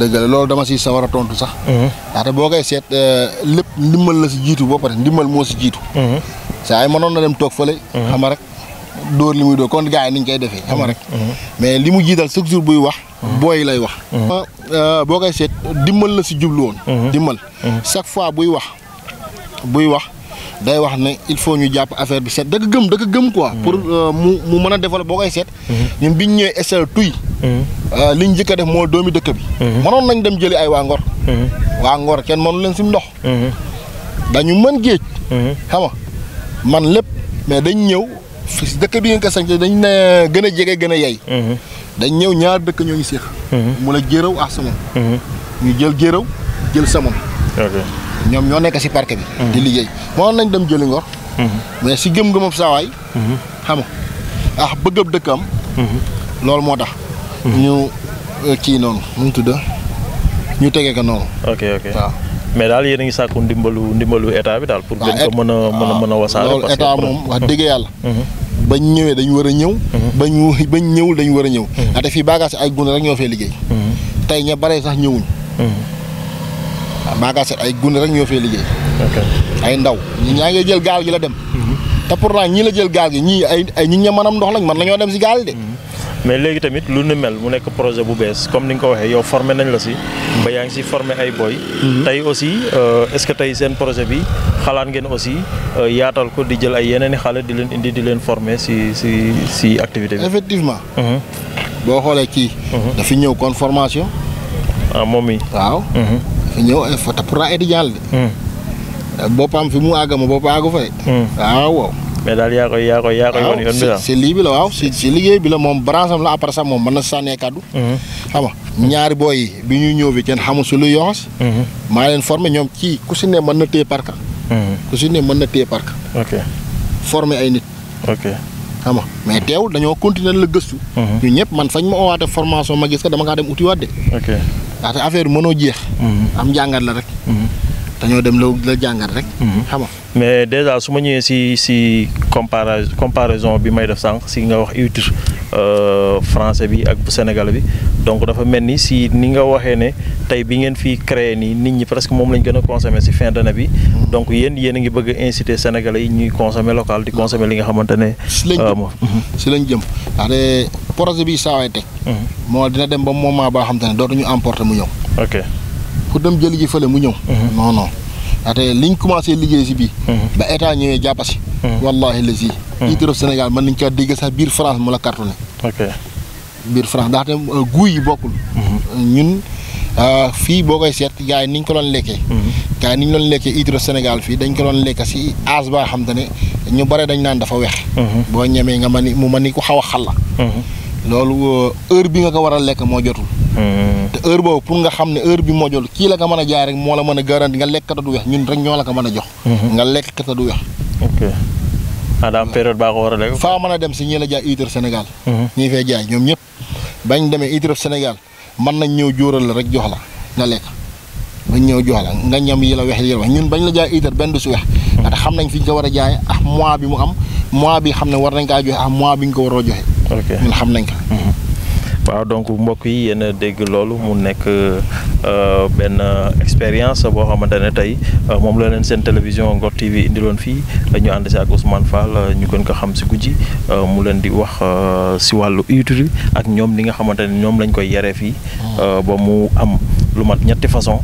Dëgg la. Loolu dama si sawar a tontu sax. Ndaxte boo koy seet lépp ndimbal la si jiitu boo pare ndimbal moo si jiitu saa yi mënoon na dem toog fële. Xama rek dóor li muy dóor kon gars yi niñ koy defee xama rek. Mais li mu jiital chaque jour buy wax booy lay wax. Boo koy seet dimbal la si jublu woon. Dimbal. Chaque fois buy wax buy wax day wax ne il faut ñu jàpp affaire bi seet da ko gëm da ko gëm quoi. pour mu mu mën a développer boo koy seet. ñun biñ ñëwee SL tuy. li ñu njëkk a def moo doomi dëkk bi. mënoon nañ dem jëli ay waa Ngor. waa Ngor kenn mënu leen si ndox. dañu mën géej. xam nga. Man lépp mais dañ ñëw fi dëkk bi ko sañ dañ ne gën a jege gën a yey. dañ ñëw ñaar dëkk ñoo ngi séex. mu la jéeraw ak samon. ñu jël jéeraw jël samon. ñoom ñoo nekk si parc bi. di liggéey mënoon nañ dem jëli Ngor. mais si gëm-gëmam saawaay. xam nga ah bëggab dëkkam. loolu moo tax. ñu kii noonu nu mu tudd ñu tege ko noonu. ok ok waaw. Mais daal yéen a ngi sàkku ndimbalu ndimbalu état bi daal pour gën ko mën a mën a mën a wasaare. loolu état moom wax dëgg yàlla. bañ ñëwee dañu war a ñëw. bañ wu bañ ñëwul dañu war a ñëw. ndaxte fii baagaas ay gune rek ñoo fee liggéey. tey ña bare sax ñëwuñ. waaw baagaas ay gune rek ñoo fee liggéey. ay ndaw ñaa ngi jël gaal gi la dem. te pourtant ñii la jël gaal gi ñii ay ay ñi ña mënam ndox lañ mën nañoo dem si gaal de. mais légui tamit lu nu mel mu nek projet bu bess comme ni nga waxe yow formé nañ la ci ba yaang ci formé ay boy. Mhm. Tay aussi euh est ce que tay sen projet bi xalaat ngeen aussi euh yaatal ko di jël ay yeneeni xala di leen indi di leen former ci ci ci activité bi? Effectivement. Hmm bo xolé ki mhm. da fi ñew kon formation. Ah momi waaw. Hmm fi ñew fa ta pour ay di jall hmm bopam fi mu agama bop agu fay hmm waaw. Mais daal yaa koy yaa koy yaa koy wan yoon bi daal. si lii bi la waaw si si liggéey bi la moom branche am la après sax moom mën na sànnee kàddu. Mhm. xam nga ñaari booy yi bi ñuy ñëw bi kenn xamul su lu yoxos Mhm. maa leen formé ñoom ci ku si ne mën na téye parka Mhm. ku si ne mën na téye parka ok formé ay nit ok. xam nga mais teewul dañoo continuer la gëstu. Ñu ñëpp man fañ ma oowaate formation ma gis ko dama kaa dem utiwaat de. ok. ndaxte affaire bi mënoo jeex. Am jàngat la rek. Dañoo dem la la jàngat rek. Xam nga mais déjà su ma ñëwee si si compara comparaison bi may def sànq si nga wax UTIR euh, français bi ak bu sénégal bi donc dafa mel ni si ni nga waxee ne tey bi ngeen fi créé nii nit ñi presque moom lañ gën a consommer si fin d'année bi donc yéen yéen a ngi bëgg a inciter sénégalais yi ñuy consommer local di consommer li nga xamante ne. si lañ euh, jëm mo- si lañ jëm ndaxte projet bi teg. Mhm. moo dina dem ba moment boo xam te ne dootuñu emporter mu ñëw. ok. pour dem jëli ji fële mu ñëw. non non ndaxte liñ commencé liggéey si bii. ba état ñëwee jàppa si. wallahi la si. Sénégal mën nañ kaa dégg sax biir France mu la cartonné. biir France ndaxte euh, guy yi bokkul. ñun euh, fii boo koy seet gars yi ni ñu ko doon lekkee. gars yi ni ñu doon lekkee ITREF Sénégal fii dañ ko doon lekk si âge ba xam te ne ñu bare dañ naan dafa weex. boo ñemee nga ma ni mu ma ni ku xaw a xal la. Loolu heure bi nga ko war a lekk moo jotul. te heure boobu pour nga xam ne heure bi moo jotul kii la ko mën a jaay rek moo la mën a garanti nga lekk kata du weex ñun rek ñoo la ko mën a jox. nga lekk kata du weex. ok. ah période baa ko war a lekk. faa mën a dem si ñi la jaay ITREF Sénégal. Mhm. ñi fay jaay ñoom ñëpp bañ demee ITREF Sénégal mën nañ ñëw jóoral la rek jox la nga lekk bañ ñëw jox la nga ñam yi la weex yi weex ñun bañ la jaay ITREF benn du si weex. ndax xam nañ fi ko war a jaay ak mois bi mu am mois bi xam ne war nañ kaa joxe ak mois bi ñu ko war a joxe. Ok. ñun xam nañ ko. waaw donc mbokk yi yéen a dégg loolu mu nekk euh, benn expérience boo xamante ne tey euh, moom la leen seen télévision Ngor TV indiloon fii ñu ànd si ak Ousmane Fall ñu gën ko xam si guddi euh, mu leen di wax si wàllu UTIR ak ñoom li nga xamante ne ñoom lañ koy yaree fii euh, ba mu am lu mat ñetti façon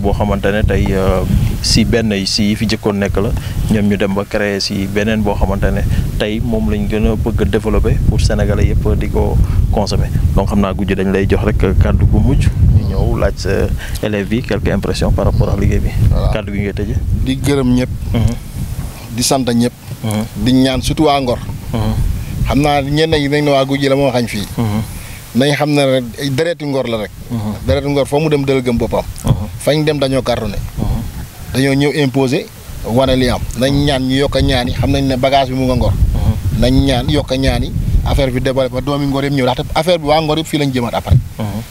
boo xamante ne tey euh, si benn yi si fi jëkkoon nekk la ñoom ñu dem ba créer si beneen boo xamante ne tey moom lañ gën a bëgg a développer pour sénégalais yëpp di ko consommer donc xam naa guddi dañ lay jox rek kàddu gu mujj ñu ñëw laaj sa élèves yi quelques impressions par rapport ak liggéey bi. Kàddu gi ngay tëjee. di gërëm ñëpp. di sant ñëpp. di ñaan surtout waa Ngor. xam naa ñenn ñi dañ ne waa Goudié la moo xañ fii. Nañ xam ne rek deretu Ngor la rek. deretu Ngor foo mu dem dël gëm boppam. fañ dem dañoo cartonné. dañoo ñëw imposé wane li am nañ ñaan ñu yokk a ñaan yi xam nañ ne bagage bi mu nga Ngor. nañ ñaan yokk a ñaan yi affaire bi développé doomi Ngor yëpp ñëw ndaxte affaire bi waa Ngor yëpp fii lañ jëmaat après.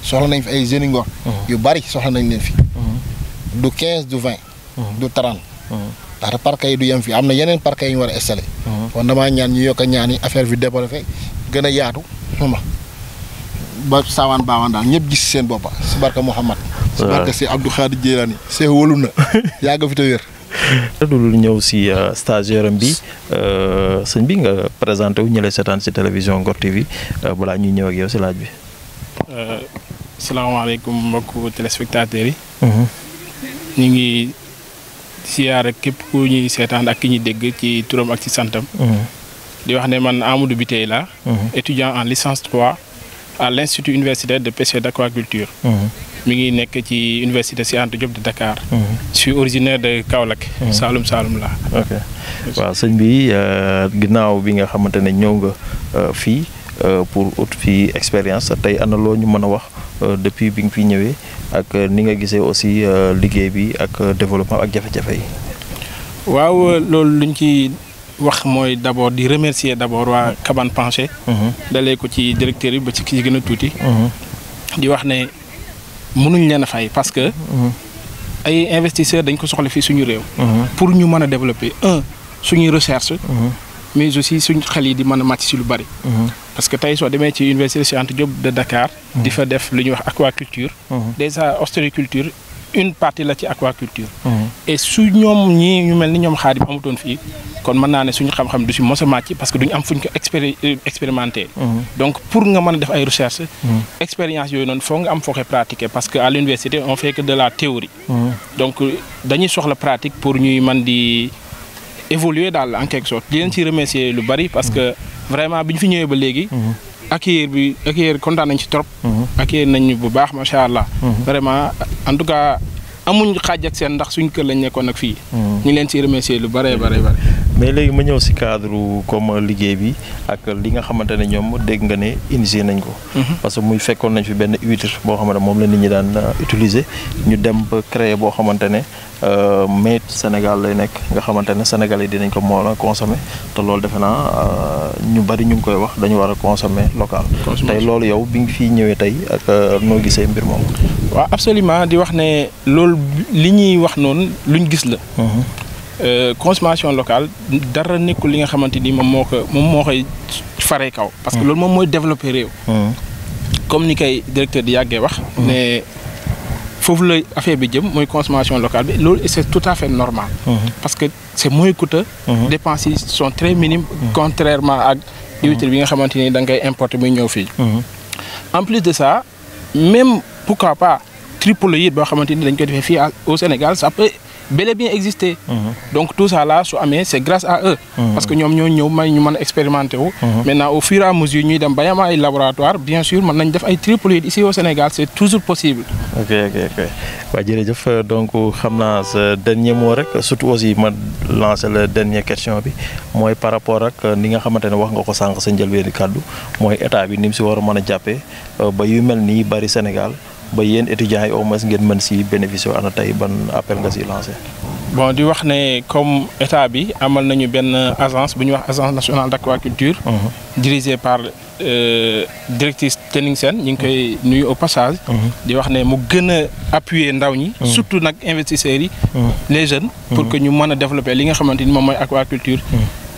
soxla nañ fi ay jeunes Ngor. yu bari soxla nañ leen fi. du 15 du 20. du 30. ndaxte parc yi du yem fii am na yeneen parc yi ñu war a installé. kon damaa ñaan ñu yokk a ñaan yi affaire bi développé gën a yaatu xam ba sawan bawan dal ñepp gis seen bopa ci barka muhammad ci barka ci abdou khadi jilani cheikh woluna ya nga fi te wër dul ñew ci euh, stagiaire bi euh señ bi nga présenté wu ñëlé sétane ci télévision ngor tv euh, bala ñu ñew ak yow ci laaj bi. Euh assalamu alaykum mbokk téléspectateurs yi. Mhm. Ñi ngi siyaare képp ku ñi seetaan ak ñi ñuy dégg ci turam ak ci santam. Mhm. Di wax ne man amadou bitey la mhm. étudiant en licence 3 à l' institut universitaire de pêche et d' aquaculture. mi ngi nekk ci université Cheikh Anta Diop de Dakar. je suis originaire de Kaolack. Saloum Saloum la ok waaw sëñ bi ginnaaw bi nga xamante ne ñëw nga fii pour ut fii expérience tey ana loo ñu mën a wax depuis bi nga fi ñëwee ak ni nga gisee aussi liggéey bi ak développement ak jafe-jafe yi? waaw loolu luñ ci wax mooy d' abord di remercier d' abord waa Cabane Penché. dalee ko ci directeur yi ba ci ki gën a tuuti. di wax ne mënuñ leen a fay parce que. ay investisseurs dañ ko soxla fii suñu réew. pour ñu mën a développer un suñuy recherche. mais aussi suñu xel yi di mën a màcc si lu bari. parce que tey soo demee ci université Cheikh Anta Diop de Dakar. di fa def lu ñuy wax aquaculture. déjà ostréiculture une partie la ci aquaculture. et su ñoom ñii ñu mel ni ñoom xaadim amutoon fii kon mën naa ne suñu xam-xam du si mos a màcc parce que duñu am fuñ ko expéri expérimenté. donc pour nga mën a def ay recherche expérience yooyu noonu foo nga am foo koy pratiquer parce que à l'université on fait que de la théorie. donc dañuy soxla pratique pour ñuy mën di évoluer daal en quelque sorte di leen ci remercier lu bari parce que vraiment bi ñu fi ñëwee ba léegi. Accueillir bi accueillir kontaan nañ ci trop. accueillir nañ bu baax macha allah. vraiment en tout cas amuñ xaaj ak seen ndax suñ kër lañ nekkoon ak fii. ñu ngi leen ciy remercier lu bare bare bare. mais léegi ma ñëw si cadre comme liggéey bi ak li nga xamante ne ñoom dégg nga ne initié nañ ko. parce que muy fekkoon nañ fi benn huître boo xamante moom la nit ñi daan utiliser ñu dem ba créer boo xamante ne made Sénégal lay nekk nga xamante ne Sénégal yi dinañ ko moo a consommer te loolu defe naa ñu bari ñu ngi koy wax dañu war a consommer local. tey loolu yow bi nga fiy ñëwee tey ak noo gisee mbir moom. waaw absolument di wax ne loolu li ñuy wax noonu luñ gis la. consommation locale dara nekkul li nga xamante ni moom moo ko moom moo koy faree kaw. parce que loolu moom mooy développer réew. comme ni koy directeur di yàggee wax. ne foofu la affaire bi jëm mooy consommation locale bi loolu c' est tout à fait normal. parce que c' est moins coûteux. dépenses yi sont très minimes. contrairement ak huître bi nga xamante ni da ngay importer muy ñëw fii. en plus de ça même pourquoi pas triploïde boo xamante ni dañ koy defee fii au Sénégal ça peut. Bel et bien exister. donc tout ça là su amee c' est grâce à eux. parce que ñoom ñoo ñëw may ñu mën a expérimenter wu. maintenant au fur et à mesure ñuy dem ba yam ay laboratoire bien sûr mën nañ def ay triploïdes ici au Sénégal c' est toujours possible. ok ok ok waaw jërëjëf donc xam naa sa dernier mot rek surtout aussi ma lancer la dernière question bi mooy par rapport ak ni nga xamante ne wax nga ko sànq sa njëlbéenu kàddu mooy état bi ni mu si war a mën a jàppee ba yu mel nii bari Sénégal. Ba yéen étudiants yi au moins ngeen mën si bénéficier ana tey ban appel nga si lancé? bon di wax ne comme état bi amal nañu benn agence bu ñuy wax agence nationale d' aquaculture. dirigée par directrice Tening Sène ñu ngi koy nuyu au passage. di wax ne mu gën a appuyer ndaw ñi. surtout nag investisseurs yi. les jeunes. pour que ñu mën a développer li nga xamante ni moom mooy aquaculture.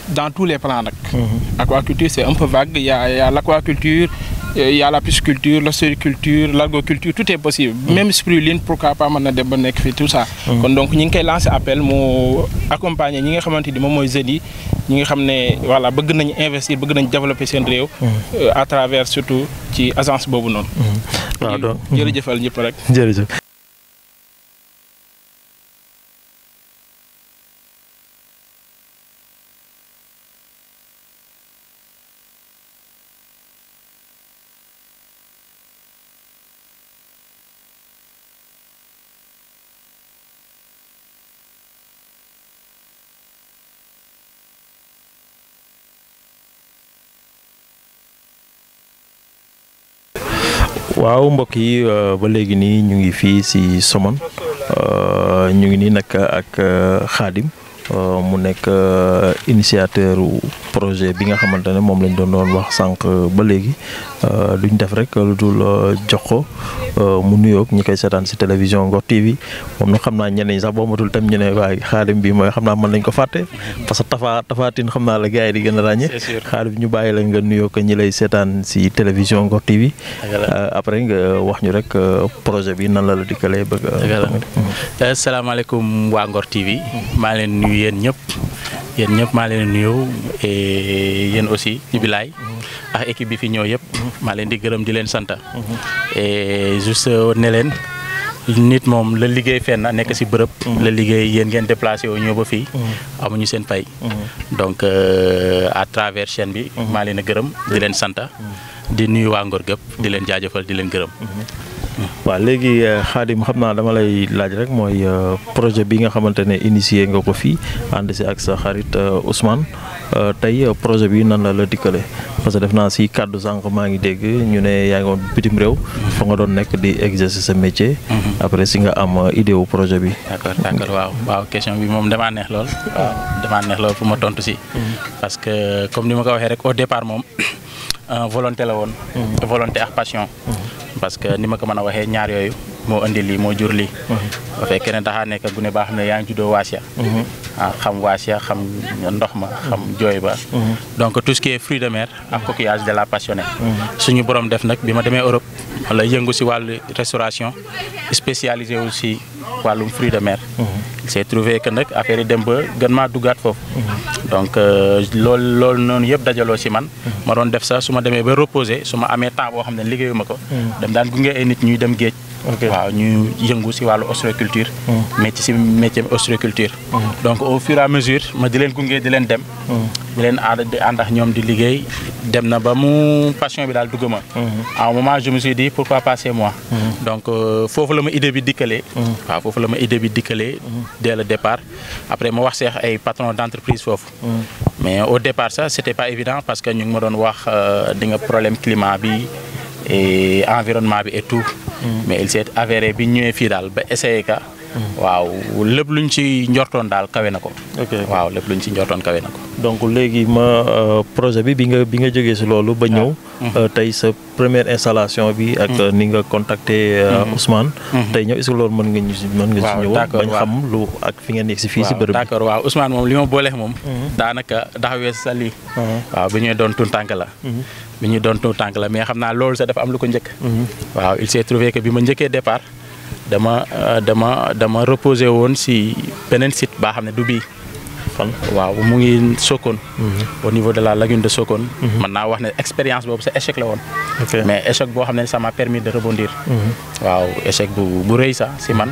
dans tous les plans nag. aquaculture c' est un peu vague il y a il y a l' aquaculture. Il y a la pisciculture l'ostréiculture l'algoculture tout est possible. même spiruline pourquoi pas mën na dem ba nekk fii tout ça. kon donc ñi ngi koy lancer appel mu accompagner ñi nga xamante ni moom mooy jeunes yi ñi nga xam ne voilà bëgg nañu investir bëgg nañu développer seen réew. à travers surtout ci agence boobu noonu. waaw donc jërëjëfal ñëpp rek. jërëjëf. Waaw mbokk yi ba léegi nii ñu ngi fii si Somone. Ñu ngi nii nag ak Khadim. Mu nekk initiateur projet bi nga xamante ne moom lañ doon doon wax sànq ba léegi duñ def rek lu dul jox ko mu nuyoog ñi koy seetaan si télévision Ngor TV moom nag xam naa ñeneen sax boo matul tam ñu ne waaye Khadim bi mooy xam naa mën nañ ko fàtte parce que Tafa Tafatin xam naa la gars yi di gën a ràññee. Khadim ñu bàyyi la nga nuyoo ko ñi lay seetaan si télévision Ngor TV. après nga wax ñu rek projet bi nan la la dikkalee bëgg a. asalaamaaleykum waa Ngor TV. maa leen nuyu yéen ñëpp yéen ñëpp maa leen nuyu et yéen aussi ci bilaay équipe bi fi ñëw yëpp maa leen di gërëm di leen sant et juste ne nit moom la liggéey fenn nekk si bërëb. la liggéey yéen ngeen déplacé wu ñëw ba fii. amuñu seen pay. donc à travers bi. maa leen a gërëm di leen sant. di nuyu waa Ngor gépp di leen jaajëfal di leen gërëm. Waaw léegi Khadim xam naa dama lay laaj rek mooy projet bi nga xamante ne initié nga ko fii ànd si ak sa xarit Ousmane tey projet bi nan la la dikkale parce que def naa si kàddu sànq maa ngi dégg ñu ne yaa ngi woon bitim réew fa nga doon nekk di exercer sa métier. après si nga am idée wu projet bi. d'accord d'accord waaw waaw question bi moom damaa neex lool. waaw damaa neex lool pour ma tontu si. parce que comme ni ma ko waxee rek au départ moom <coughs> volonté la woon. volonté ak passion. Parce que ni ma ko mën a waxee ñaar yooyu moo indi lii moo jur lii. bu fekkee ne daxaa nekk gune baa xam ne yaa ngi juddoo Waasia. ah xam Waasia xam ndox ma xam jooy ba. donc tout ce qui est fruits de mer ak coquillage de la passionné. suñu borom def nag bi ma demee Europe yëngu si wàllu restauration spécialisé aussi wàllum fruits de mer. il s'est trouvé que nag affaire yi dem ba gën maa duggaat foofu. donc loolu loolu noonu yëpp dajaloo si man. ma doon def sax su ma demee ba reposer su ma amee temps boo xam ne liggéeyuma ko. dem daan gunge ay nit ñuy dem géej. Waaw ñu yëngu si wàllu ostréiculture. métier si métier ostréiculture. donc au fur et à mesure ma di leen gunge di leen dem. di leen ànd di ànd ak ñoom di liggéey dem na ba mu passion bi daal dugg ma. à un moment je me suis dit pourquoi pas c'est moi? donc foofu la ma idée bi dikkalee. waaw foofu la ma idée bi dikkalee. dès le départ après ma wax seex ay patron d'entreprise foofu. mais au départ ça c'était pas évident parce que ñu ngi ma doon wax di nga problème climat bi et environnement bi et tout. mais il s'est avéré bi ñëwee fii daal ba essayé ka waaw lépp luñ ci njortoon daal kawe na ko. waaw lépp luñ ci njortoon kawe na ko. donc léegi ma projet bi bi nga bi nga jógee si loolu ba ñëw. tey sa première installation bi. ak ni nga contacté Ousmane. tey ñëw est-ce que loolu mën nga ñu si mën nga si ñëw. bañ xam lu ak fi ngeen yegg si fii si bërëb bi. d'accord waaw Ousmane moom li ma booleex moom. daanaka daxawee sa lii. waaw bi ñuy doon tuut tànk la. Bi ñuy doon tànk la mais xam naa loolu sax dafa am lu ko njëkk. waaw il s'est trouvé que bi ma njëkkee départ. dama dama dama reposé woon si beneen site baa xam ne du bii. fan waaw mu ngi Sokone. au niveau de la lagune de Sokone. mën naa wax ne expérience boobu sa échec la woon. mais échec boo xam ne ça m'a permis de rebondir. waaw échec bu bu rëy sax si man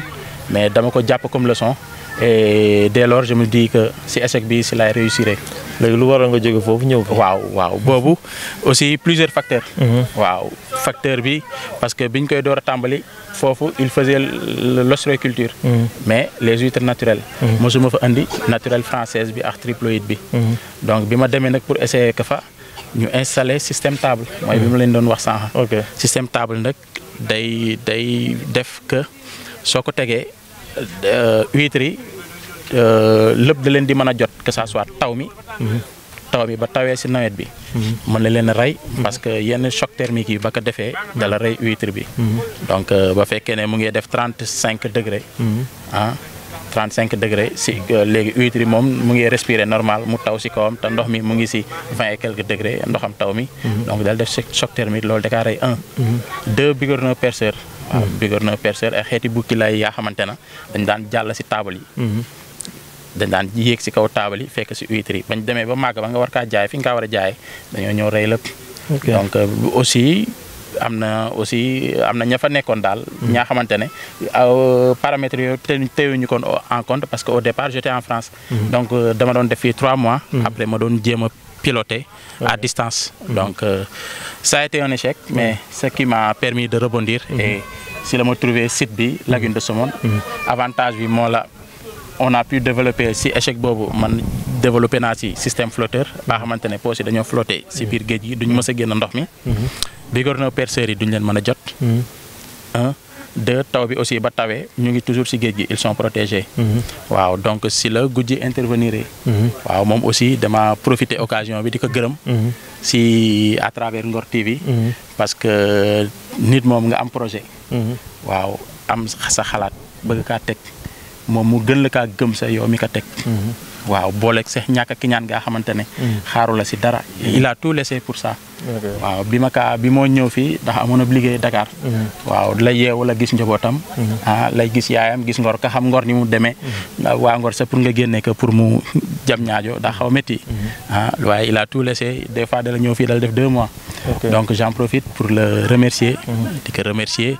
mais dama ko jàpp comme leçon. Et dès lors je me dis que si échec bi si laay réussir. léegi lu waral nga jóge foofu ñëw. waaw waaw boobu aussi plusieurs facteurs. waaw facteur bi parce que biñ koy door a tàmbali foofu il faisait l'ostréiculture. mais les huîtres naturelles. mosuma fa andi naturelle française bi ak triploïde bi. donc bi ma demee nag pour essayer que fa ñu installer système table. mooy bi ma leen doon wax sànq. ok système table nag day day def que soo ko tegee. Huîtres yi lépp da leen di mën a jot que ça soit taw mi. taw mi ba tawee ci nawet bi. mën na leen a rey. parce que yenn choc thermique yi ba ko defee dala rey huître bi. donc ba fekkee ne mu ngi def trente cinq degré. ah trente cinq degré si léegi huître yi moom mu ngi respirer normal mu taw ci kawam te ndox mi mu ngi ci vingt et quelques degrés ndoxam taw mi. donc dal def choc thermique loolu da kaa rey un. deux bigorneaux perceurs. waaw bigorneaux perceurs ay xeeti bukki lay yaa xamante na dañ daan jàll ci taabal yi. dañ daan yéeg ci kaw taabal yi fekk ci huîtres yi bañ demee ba màgg ba nga war kaa jaay fi nga kaa war a jaay dañoo ñëw rey lépp. donc aussi am na aussi am na ña fa nekkoon daal. ñaa xamante ne paramètres yooyu te teewuñu kon en compte parce que au départ j'étais en France. donc dama doon def fii trois mois. après ma doon jéem a piloter à distance. donc ça a été un échec mais ce qui m'a permis de rebondir. et si la ma trouvé site bi lagune de Somone. avantage bi moo la. On a pu développer si échec boobu man développé naa si système flotteur baa xamante ne poches yi dañoo flotté si biir géej gi duñ mës a génn ndox mi. bigorneaux perceurs yi duñ leen mën a jot. un deux taw bi aussi ba tawee ñu ngi toujours si géej gi ils sont protégés. waaw donc si la gujji intervenir. waaw moom aussi dama profiter occasion bi di ko gërëm. si à travers Ngor TV. parce que nit moom nga am projet. waaw am sa xalaat bëgg kaa teg. Moom mu gën la kaa gëm sa yow mi ko teg. Waaw booleeg sax ñàkk a kiñaan nga xamante ne. xaaru la si dara. il a tout laissé pour ça. waaw bi ma kaa bi moo ñëw fii ndax amoon na liggéey Dakar. waaw la yeewu la gis njabootam. ah lay gis yaayam gis ngor ka xam ngor ni mu demee. waa ngor sax pour nga génne ko pour mu <laughs> jam ñaajo daa xaw métti. ah waaye il a tout laissé. Des fois dala ñëw fii dala def deux mois. Donc j'en profite pour le remercier. Di ko remercier.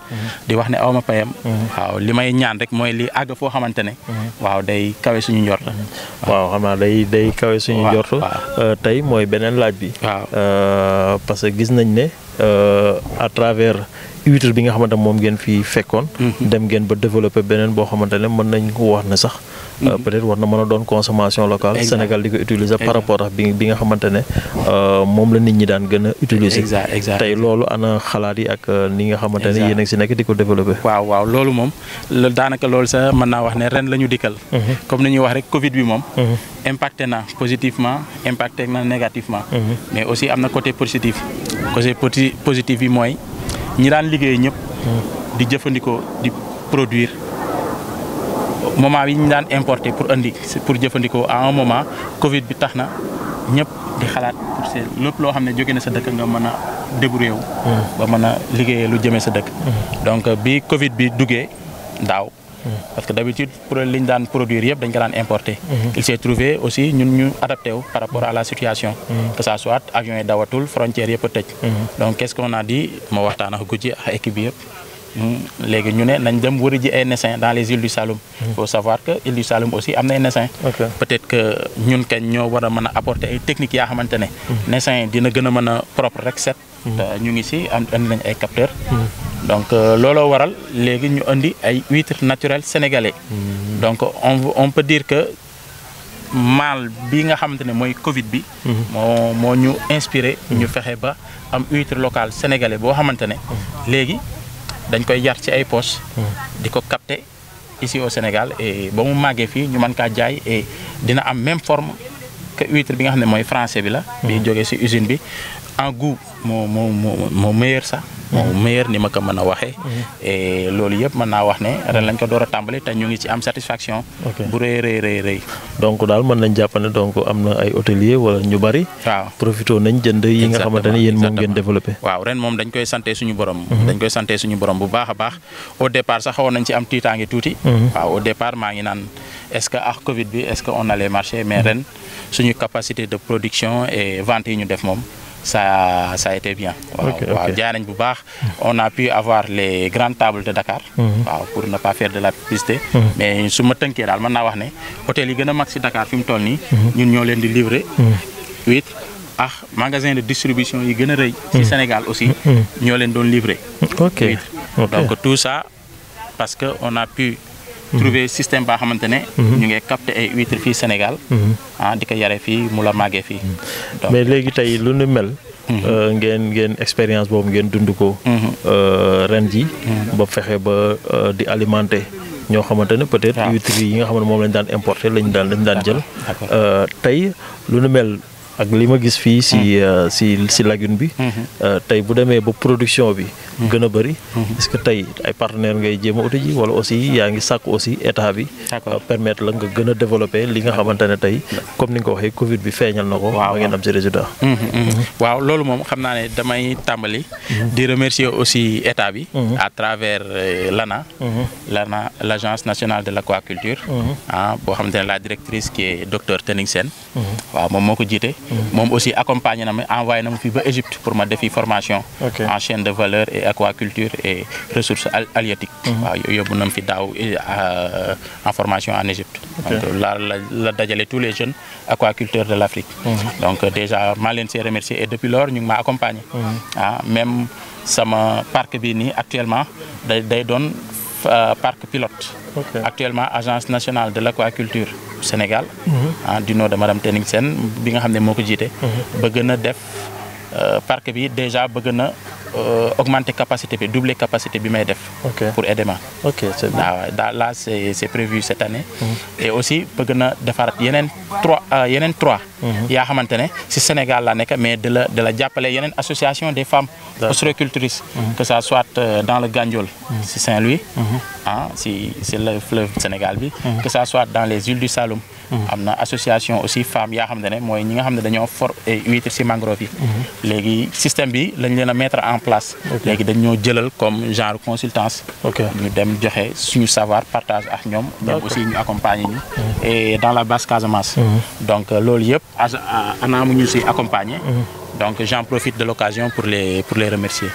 Di wax ne awma payam. Waaw li may ñaan rek mooy li àgg foo xamante ne. Waaw day kawe suñu njort. Waaw xam naa day day kawe suñu Waaw, tey mooy beneen laaj bi. Euh, parce que gis nañ ne euh, à travers huître bi nga xamante moom ngeen fi fekkoon. Dem ngeen ba développer beneen boo xamante ne mën nañ ko wax ne sax euh, peut-être war na mën a doon consommation locale. Sénégal di ko utiliser par rapport ak bi bi nga xamante ne euh, moom la nit ñi daan gën a utiliser. Tey loolu ana xalaat yi ak euh, ni nga xamante ne yéen a ngi si nekk di ko développer? Waaw waaw loolu moom la daanaka loolu sax mën naa wax ne ren la ñu dikkal. Comme ni ñuy wax rek Covid bi moom impacté na positivement impacté na négativement. Mais aussi am na côté positif. Côté positif bi mooy ñi daan liggéey ñëpp di jëfandikoo di produire moment bi ñu daan importer pour indi pour jëfandikoo à un moment Covid bi tax na ñëpp di xalaat pour seen lépp loo xam ne jóge na sa dëkk nga mën a débrouiller wu. Ba mën a liggéeyee lu jëmee sa dëkk. Donc bi Covid bi duggee daaw parce que d'habitude pour li ñu daan produire yëpp dañ ko daan importer. Il s'est trouvé aussi ñun ñu adapté wu par rapport à la situation. Que ça soit avion yi dawatul frontières yëpp a tëj. Donc qu'est-ce qu'on a dit? Ma waxtaan ak Goudié ak équipe bi yëpp léegi ñu ne nañ dem wëri ji ay naissin dans les îles du Saloum. Faut savoir que île du Saloum aussi am na ay naissin peut-être que ñun kañ ñoo war a mën a apporter ay techniques yaa xamante ne. Naissin dina gën a mën a propre rek set. Te ñu ngi si am indi nañ ay capteurs. Donc euh, looloo waral léegi ñu indi ay huîtres naturels sénégalais. Donc on on peut dire que mal bi nga xamante ne mooy Covid bi. Moo moo ñu inspiré. Ñu fexe ba am huître local sénégalais boo xamante ne. Léegi dañ koy yar ci ay poches di ko capter ici au Sénégal et ba mu màggee fii ñu mën kaa jaay et dina am même forme que huître bi nga xam ne mooy français bi la. bi jógee ci usine bi. En goût moo moo moo moo meilleur sax moo meilleur ni ma ko mën a waxee. Et loolu yëpp mën naa wax ne ren lañ ko door a tàmbali te ñu ngi ci am satisfaction. Bu rëy rëy rëy rëy. Donc daal mën nañ jàpp ne donc am na ay hôtelier wala ñu bari. Waaw. Profité nañ jënd yi nga xamante ne yéen moom ngeen développé. Waaw ren moom dañ koy sante suñu borom. Dañ koy sante suñu borom bu baax a baax. Au départ sax xawoon nañ ci am tiitaange tuuti. Waaw au départ maa ngi naan est-ce que ak Covid bi est-ce que on allait marcher? Mais ren suñu capacité de production et vente yi ñu def moom ça ça a été bien. Waaw Ok, ok. waaw jaay nañ bu baax. On a pu avoir les grandes tables de Dakar. Waaw pour ne pas faire de la publicité. Mais su ma tënkee daal mën naa wax ne hôtel yi gën a mag si Dakar leen di livrer. Huître ah magasin de distribution yi gën a rëy ci Sénégal aussi ñoo leen doon huître ok. Donc tout ça parce que on a pu trouver système baa xamante ne ñu ngi capter ay huîtres fii Sénégal ah di ko yare fii mu la màggee fii mais léegi tey lu nu mel. euh, ngeen ngeen expérience boobu ngeen dund ko. euh, ren ji ba fexe ba euh, di alimenter ñoo xamante ne peut-être waaw. huîtres yi nga xam ne moom lañ daan importer lañ daan lañ daan jël. tey lu nu mel ak li ma gis fii si euh, si si lagune bi. euh, tey bu demee ba production bi. gën a bëri. est-ce que tey ay partenaires ngay jéem a uti ji wala aussi yaa ngi sàkk aussi état bi. Euh, permettre la nga gën a développer li nga xamante ne tey comme ni nga ko waxee Covid bi feeñal na ko. Ba ngeen am si résultat. Waaw loolu moom xam naa ne damay tàmbali di remercier aussi état bi à travers l'ANA l'ANA l'agence nationale de l'aquaculture ah boo xamante ne la directrice qui est docteur Tening Sène waaw moom moo ko jiite moom aussi accompagné na ma envoyé na ma fii ba Égypte pour ma defi formation. En chaîne de valeur et aquaculture et ressources hal- halieutiques waaw yooyu yóbbu na ma fi daaw euh, en formation en Égypte. Donc la la la dajale tous les jeunes aquaculteurs de l'Afrique. Donc euh, déjà maa leen see remercier et depuis lors ñu ngi ma accompagné ah même sama parc bi nii actuellement day day doon euh, parc pilote. Actuellement agence nationale de l'aquaculture Sénégal ah du nom de madame Tening Sène bi nga xam ne moo ko jiite. Bëgg na def euh, parc bi déjà bëgg na euh, augmenter capacité bi doubler capacité bi may def. Pour Edema ok c'est bien. waaw daa là c'est c'est prévu cette année. Et aussi bëgg na defaraat yeneen trois euh, yeneen trois. Yaa xamante ne si Sénégal la nekk mais de la de la jàppale yeneen association des femmes ostréicultrices que ça soit dans le Gandiol si Saint-Louis ah si si le fleuve Sénégal bi que ça soit dans les îles du Saloum. Am na association aussi femmes yaa xamante ne mooy ñi nga xam ne dañoo for ay huîtres si mangrove yi. Léegi système bi lañ leen a mettre en place. Léegi dañoo jëlal comme genre consultance. Ñu dem joxe suñu savoir partage ak ñoom. Ñoom aussi ñu accompagner ñu et dans la basse Casamance. Donc euh, loolu yëpp ñu si accompagner. Donc j'en profite de l'occasion pour les pour les remercier.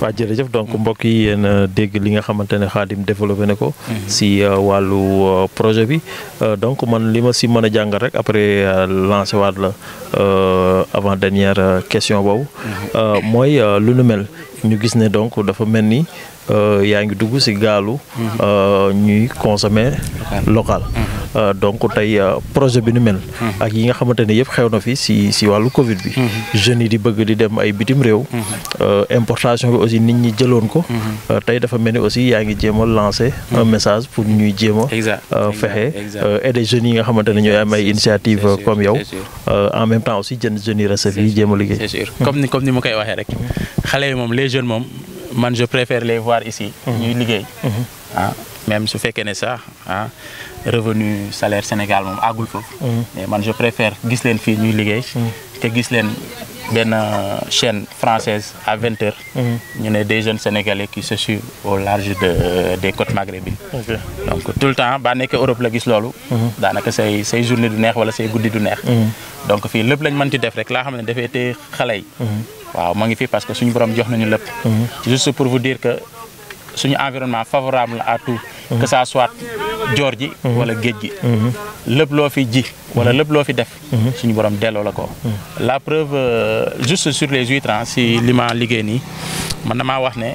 waaw jërëjëf donc mbokk yi yéen dégg li nga xamante ne Khadim développé na ko. si wàllu projet bi donc man li ma si mën a jàngal rek après lancer waat la avant dernière question boobu. mooy lu nu mel ñu gis ne donc dafa mel ni. Yaa ngi dugg ci gaalu. ñuy consommer local. donc tey projet bi nu mel. ak yi nga xamante ne yëpp xew na fi ci ci wàllu Covid bi. jeunes yi di bëgg di dem ay bitim réew. importation bi aussi nit ñi jëloon ko. tey dafa mel ni aussi yaa ngi jéem a lancer un message pour ñuy jéem a fexe aider jeunes yi nga xamante ne ñooy am ay initiative comme yow. en même temps aussi jën jeunes yi recef yi jéem a liggéey. c'est sûr comme ni comme ni ma koy waxee rek xale yi moom les jeunes moom. Man je préfère les voir ici. ñuy liggéey. ah même su fekkee ne sax ah revenu salaire Sénégal moom àggul foofu. mais man je préfère gis leen fii ñuy liggéey. te gis leen benn chaîne française à vingt heures. ñu ne des jeunes sénégalais qui se suivent au large de des côtes maghrébines. donc tout le temps ba nekkee Europe la gis loolu. daanaka say say journée du neex wala say guddi du neex. donc fii lépp lañ mënti def rek laa xam ne dafay te xale yi. Waaw ma ngi fi parce que suñu borom jox nañu lépp. juste pour vous dire que suñu environnement favorable à tout. que ça soit joor ji. wala géej gi. lépp loo fi ji. wala lépp loo fi def. suñu borom delloo la ko. la preuve juste sur les huîtres si li ma liggéey nii man damaa wax ne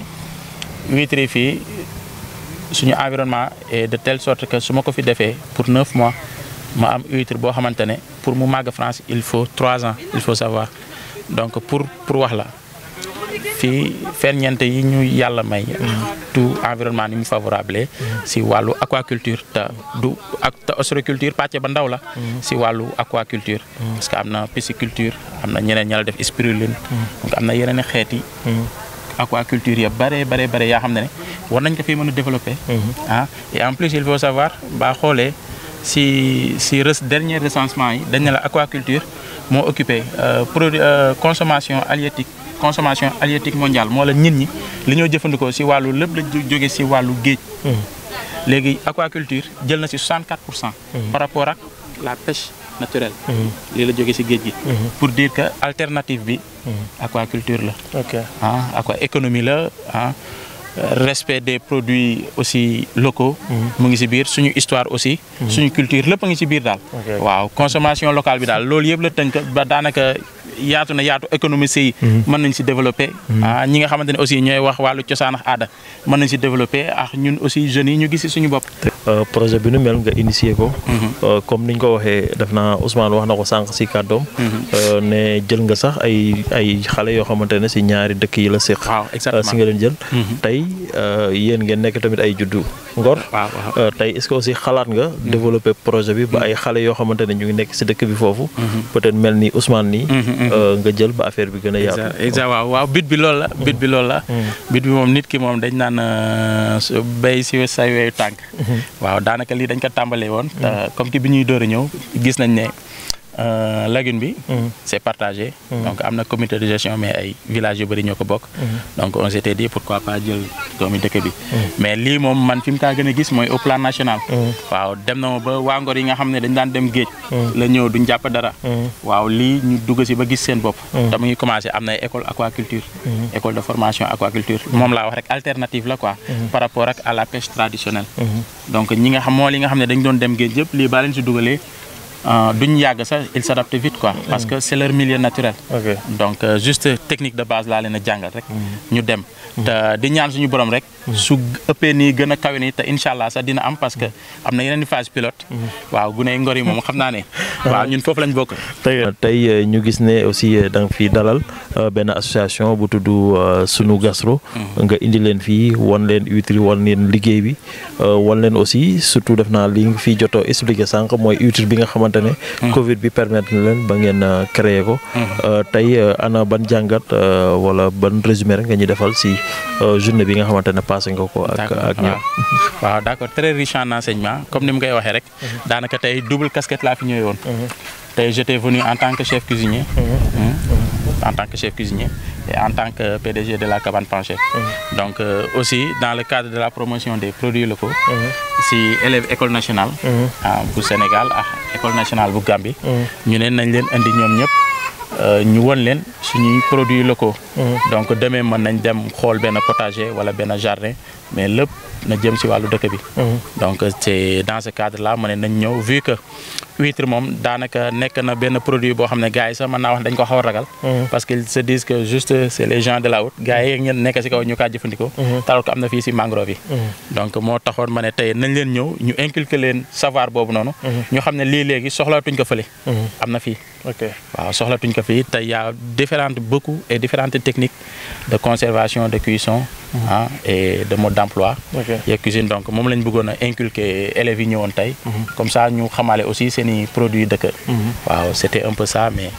huîtres yi fii suñu environnement est de telle sorte que su ma ko fi defee pour neuf mois ma am huître boo xamante ne pour mu màgg France il faut trois ans il faut savoir. Donc pour pour wax la fii ferñeent yi ñu yàlla may tout environnement ni mu favorable si wàllu aquaculture te du ak te ostréiculture pàcce ba ndaw la si wàllu aquaculture. Parce que am na pisciculture am na ñeneen ña la def spiruline donc am na yeneen i xeeti aquaculture ya bare bare bare yaa xam ne ne war nañ ko fi mën a développer. Ah et en plus il faut savoir baa xoolee si si dernier recensement yi dañ ne la aquaculture moo occupé produit consommation halieutique consommation halieutique mondiale moo la nit ñi li ñoo jëfandikoo si wàllu lépp la jóge si wàllu géej. léegi aquaculture jël na si 64 pour cent. par rapport ak la pêche naturelle. lii la jóge si géej gi. pour dire que alternative bi. aquaculture la. ok ah aqua économie la ah. Respect des produits aussi locaux. mu ngi ci biir suñu histoire aussi. suñu culture lépp a ngi ci biir daal. waaw consommation locale bi daal loolu yëpp la tënk ba daanaka yaatu na yaatu économie yi. mën nañ si développer. ah ñi nga xamante ne aussi ñooy wax wàllu cosaan ak aada mën nañ si développer ak ñun aussi jeunes yi ñu gis suñu bopp. projet bi nu mel nga initier ko. comme niñ ko waxee def naa Ousmane wax na ko sànq ci kàddoom. ne jël nga sax ay ay xale yoo xamante ne ci ñaari dëkk yi la séq. si nga leen jël. tey yéen ngeen nekk tamit ay juddu ngor. tey est-ce que aussi xalaat nga. développer projet bi ba ay xale yoo xamante ne ñu ngi nekk si dëkk bi foofu. peut-être mel ni Ousmane nii. Nga jël ba affaire bi gën a yaatu. exact waaw waaw bit bi loolu la bit bi loolu la. bit bi moom nit ki moom dañ naan béy si say weyu tànk. waaw daanaka lii dañ ko tàmbalee woon. comme que bi ñuy door a ñëw gis nañ ne. Lagune bi. c'est partagé. donc am na comité de gestion mais ay villages yu bëri ñoo ko bokk. donc on s'était dit pourquoi pas jël doomi dëkk bi. mais lii moom man fi mu kaa gën a gis mooy au plan national. waaw dem na ba waa Ngor yi nga xam ne dañ daan dem géej. la ñëw duñ jàpp dara. waaw lii ñu dugg si ba gis seen bopp. te mu ngi commencé am na école aquaculture. école de formation aquaculture moom laa wax rek alternative la quoi. par rapport ak à la pêche traditionnelle. donc ñi nga xam moo li nga xam ne dañ doon dem géej yëpp lii baa leen si dugalee. Duñ yàgg sax ils s'adaptent vite quoi parce que c'est leur milieu naturel. Donc juste technique de base laa leen a jàngal rek. Ñu dem te di ñaan suñu borom rek su ëppee nii gën a kawe nii te incha allah sax dina am parce que am na yeneen phase pilote. waaw gune ngor yi moom xam naa ne. <laughs> waaw ñun foofu lañ bokk. Tey tey ñu gis ne aussi da nga fi dalal benn association bu tudd sunu gastro. Nga indi leen fii wan leen huître wan leen liggéey bi wan leen aussi surtout def naa li nga fi joto expliqué sànq mooy huître bi nga xamante ne covid bi permettre na leen ba ngeen créer ko. Tey ana ban jàngat wala ban résumé rek nga ñu defal si journée bi nga xamante ne passé nga ko ak ak ñoom waaw d'accord. Très riche en enseignement comme ni mu koy waxee rek. Daanaka tey double casquette laa fi ñëwee woon. Tey j'étais venu en tant que chef cuisinier. En tant que chef cuisinier et en tant que PDG de la cabane penchée. Donc euh, aussi dans le cadre de la promotion des produits locaux, si élève école nationale ah, bu Sénégal ak école nationale bu Gambie nañ leen indi ñëpp euh, ñu won leen suñuy produits locaux. Donc demee mën nañ dem xool benn potager wala benn jardin mais lépp na jëm si wàllu dëkk bi. Donc dans ce cadre là ma ne nañ ñëw vu que huître moom daanaka nekk na benn produit boo xam ne gars yi sax mën naa wax dañ ko xaw a ragal. Parce qu'ils se disent que juste c'est les gens de la haute. Gars yi ñen nekk si kaw ñu kaa jëfandikoo. Taral ko am na fii si mangrove yi. Donc moo taxoon ma ne tey nañ leen ñëw ñu inculquer leen savoir boobu noonu. Ñu xam ne lii léegi soxlaatuñ ko fële. Am na fii. Ok. Waaw soxlatuñ ko fii. Te y a différentes beaucoup et différentes techniques de conservation de cuisson ah et de mode d'emploi. Et cuisine donc moom lañ bëggoon a inculquer élèves yi ñëwoon tey. Comme ça ñu xamaale aussi seen i produits dëkk waaw c'était un peu ça mais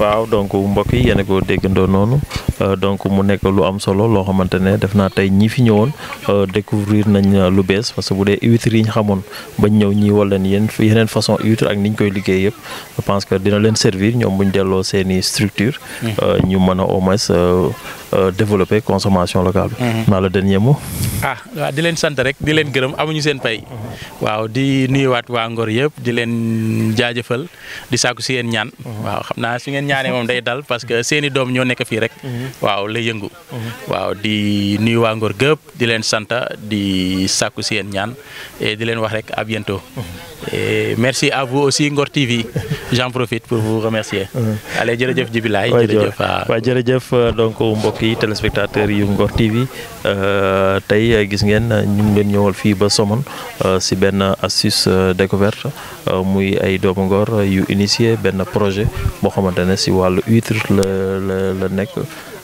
waaw donc mbokk yi yéen a ko déggandoo noonu. Euh, donc mu nekk lu am solo loo xamante ne def naa tey ñi fi ñëwoon euh, découvrir nañ euh, lu bees parce que bu dee huîtres yi ñu xamoon bañ ñëw ñii wala leen yéen yeneen façon huître ak ni ñu koy liggéey yëpp je pense que dina leen servir ñoom buñ delloo seeni structure euh, ñu mën a au moins développer consommation locale. Bi. naa la dernier mot. ah waaw di leen sant rek di leen gërëm amuñu seen pay. Waaw di nuyuwaat waa Ngor yëpp di leen jaajëfal di sàkku si yéen ñaan. Waaw. Xam naa su ngeen ñaanee moom day dal parce que seeni doom ñoo nekk fii rek. Waaw lay yëngu. Waaw di nuyu waa Ngor gëpp di leen sant di sàkku si yéen ñaan et di leen wax rek à bientôt. Et merci à vous aussi Ngor TV j'en profite pour vous remercier. Allez jërëjëf Jibilaay waay jërëjëf. waaw. Waaw jërëjëf donc mbokk yi téléspectateurs yu Ngor TV euh, tey gis ngeen ñu ngi leen ñëwal fii ba Somone euh, si benn astuce euh, découverte muy ay doomu Ngor yu initié benn projet boo xamante ne si wàllu huître la la la nekk.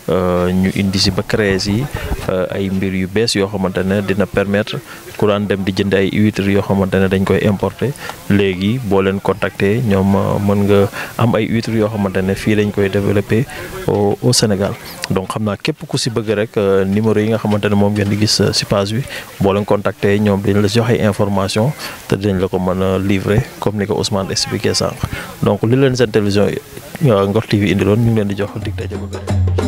Ñu indi si ba créer si euh, ay mbir yu bees yoo xamante ne dina permettre ku daan dem di jënd ay huîtres yoo xamante ne dañ koy importer. Léegi boo leen contacter ñoom ma mën nga am ay huîtres yoo xamante ne fii dañ koy développer au au Sénégal. Donc xam naa képp ku si bëgg rek euh, numéro yi nga xamante ne moom ngeen di gis euh, si page bi boo leen contacter ñoom dañ la joxe information te dañ la ko mën a comme ni ko Ousmane expliqué sànq. Donc li leen seen télévision euh, Ngor TV indiloon ñu ngi leen di jox dig daje ba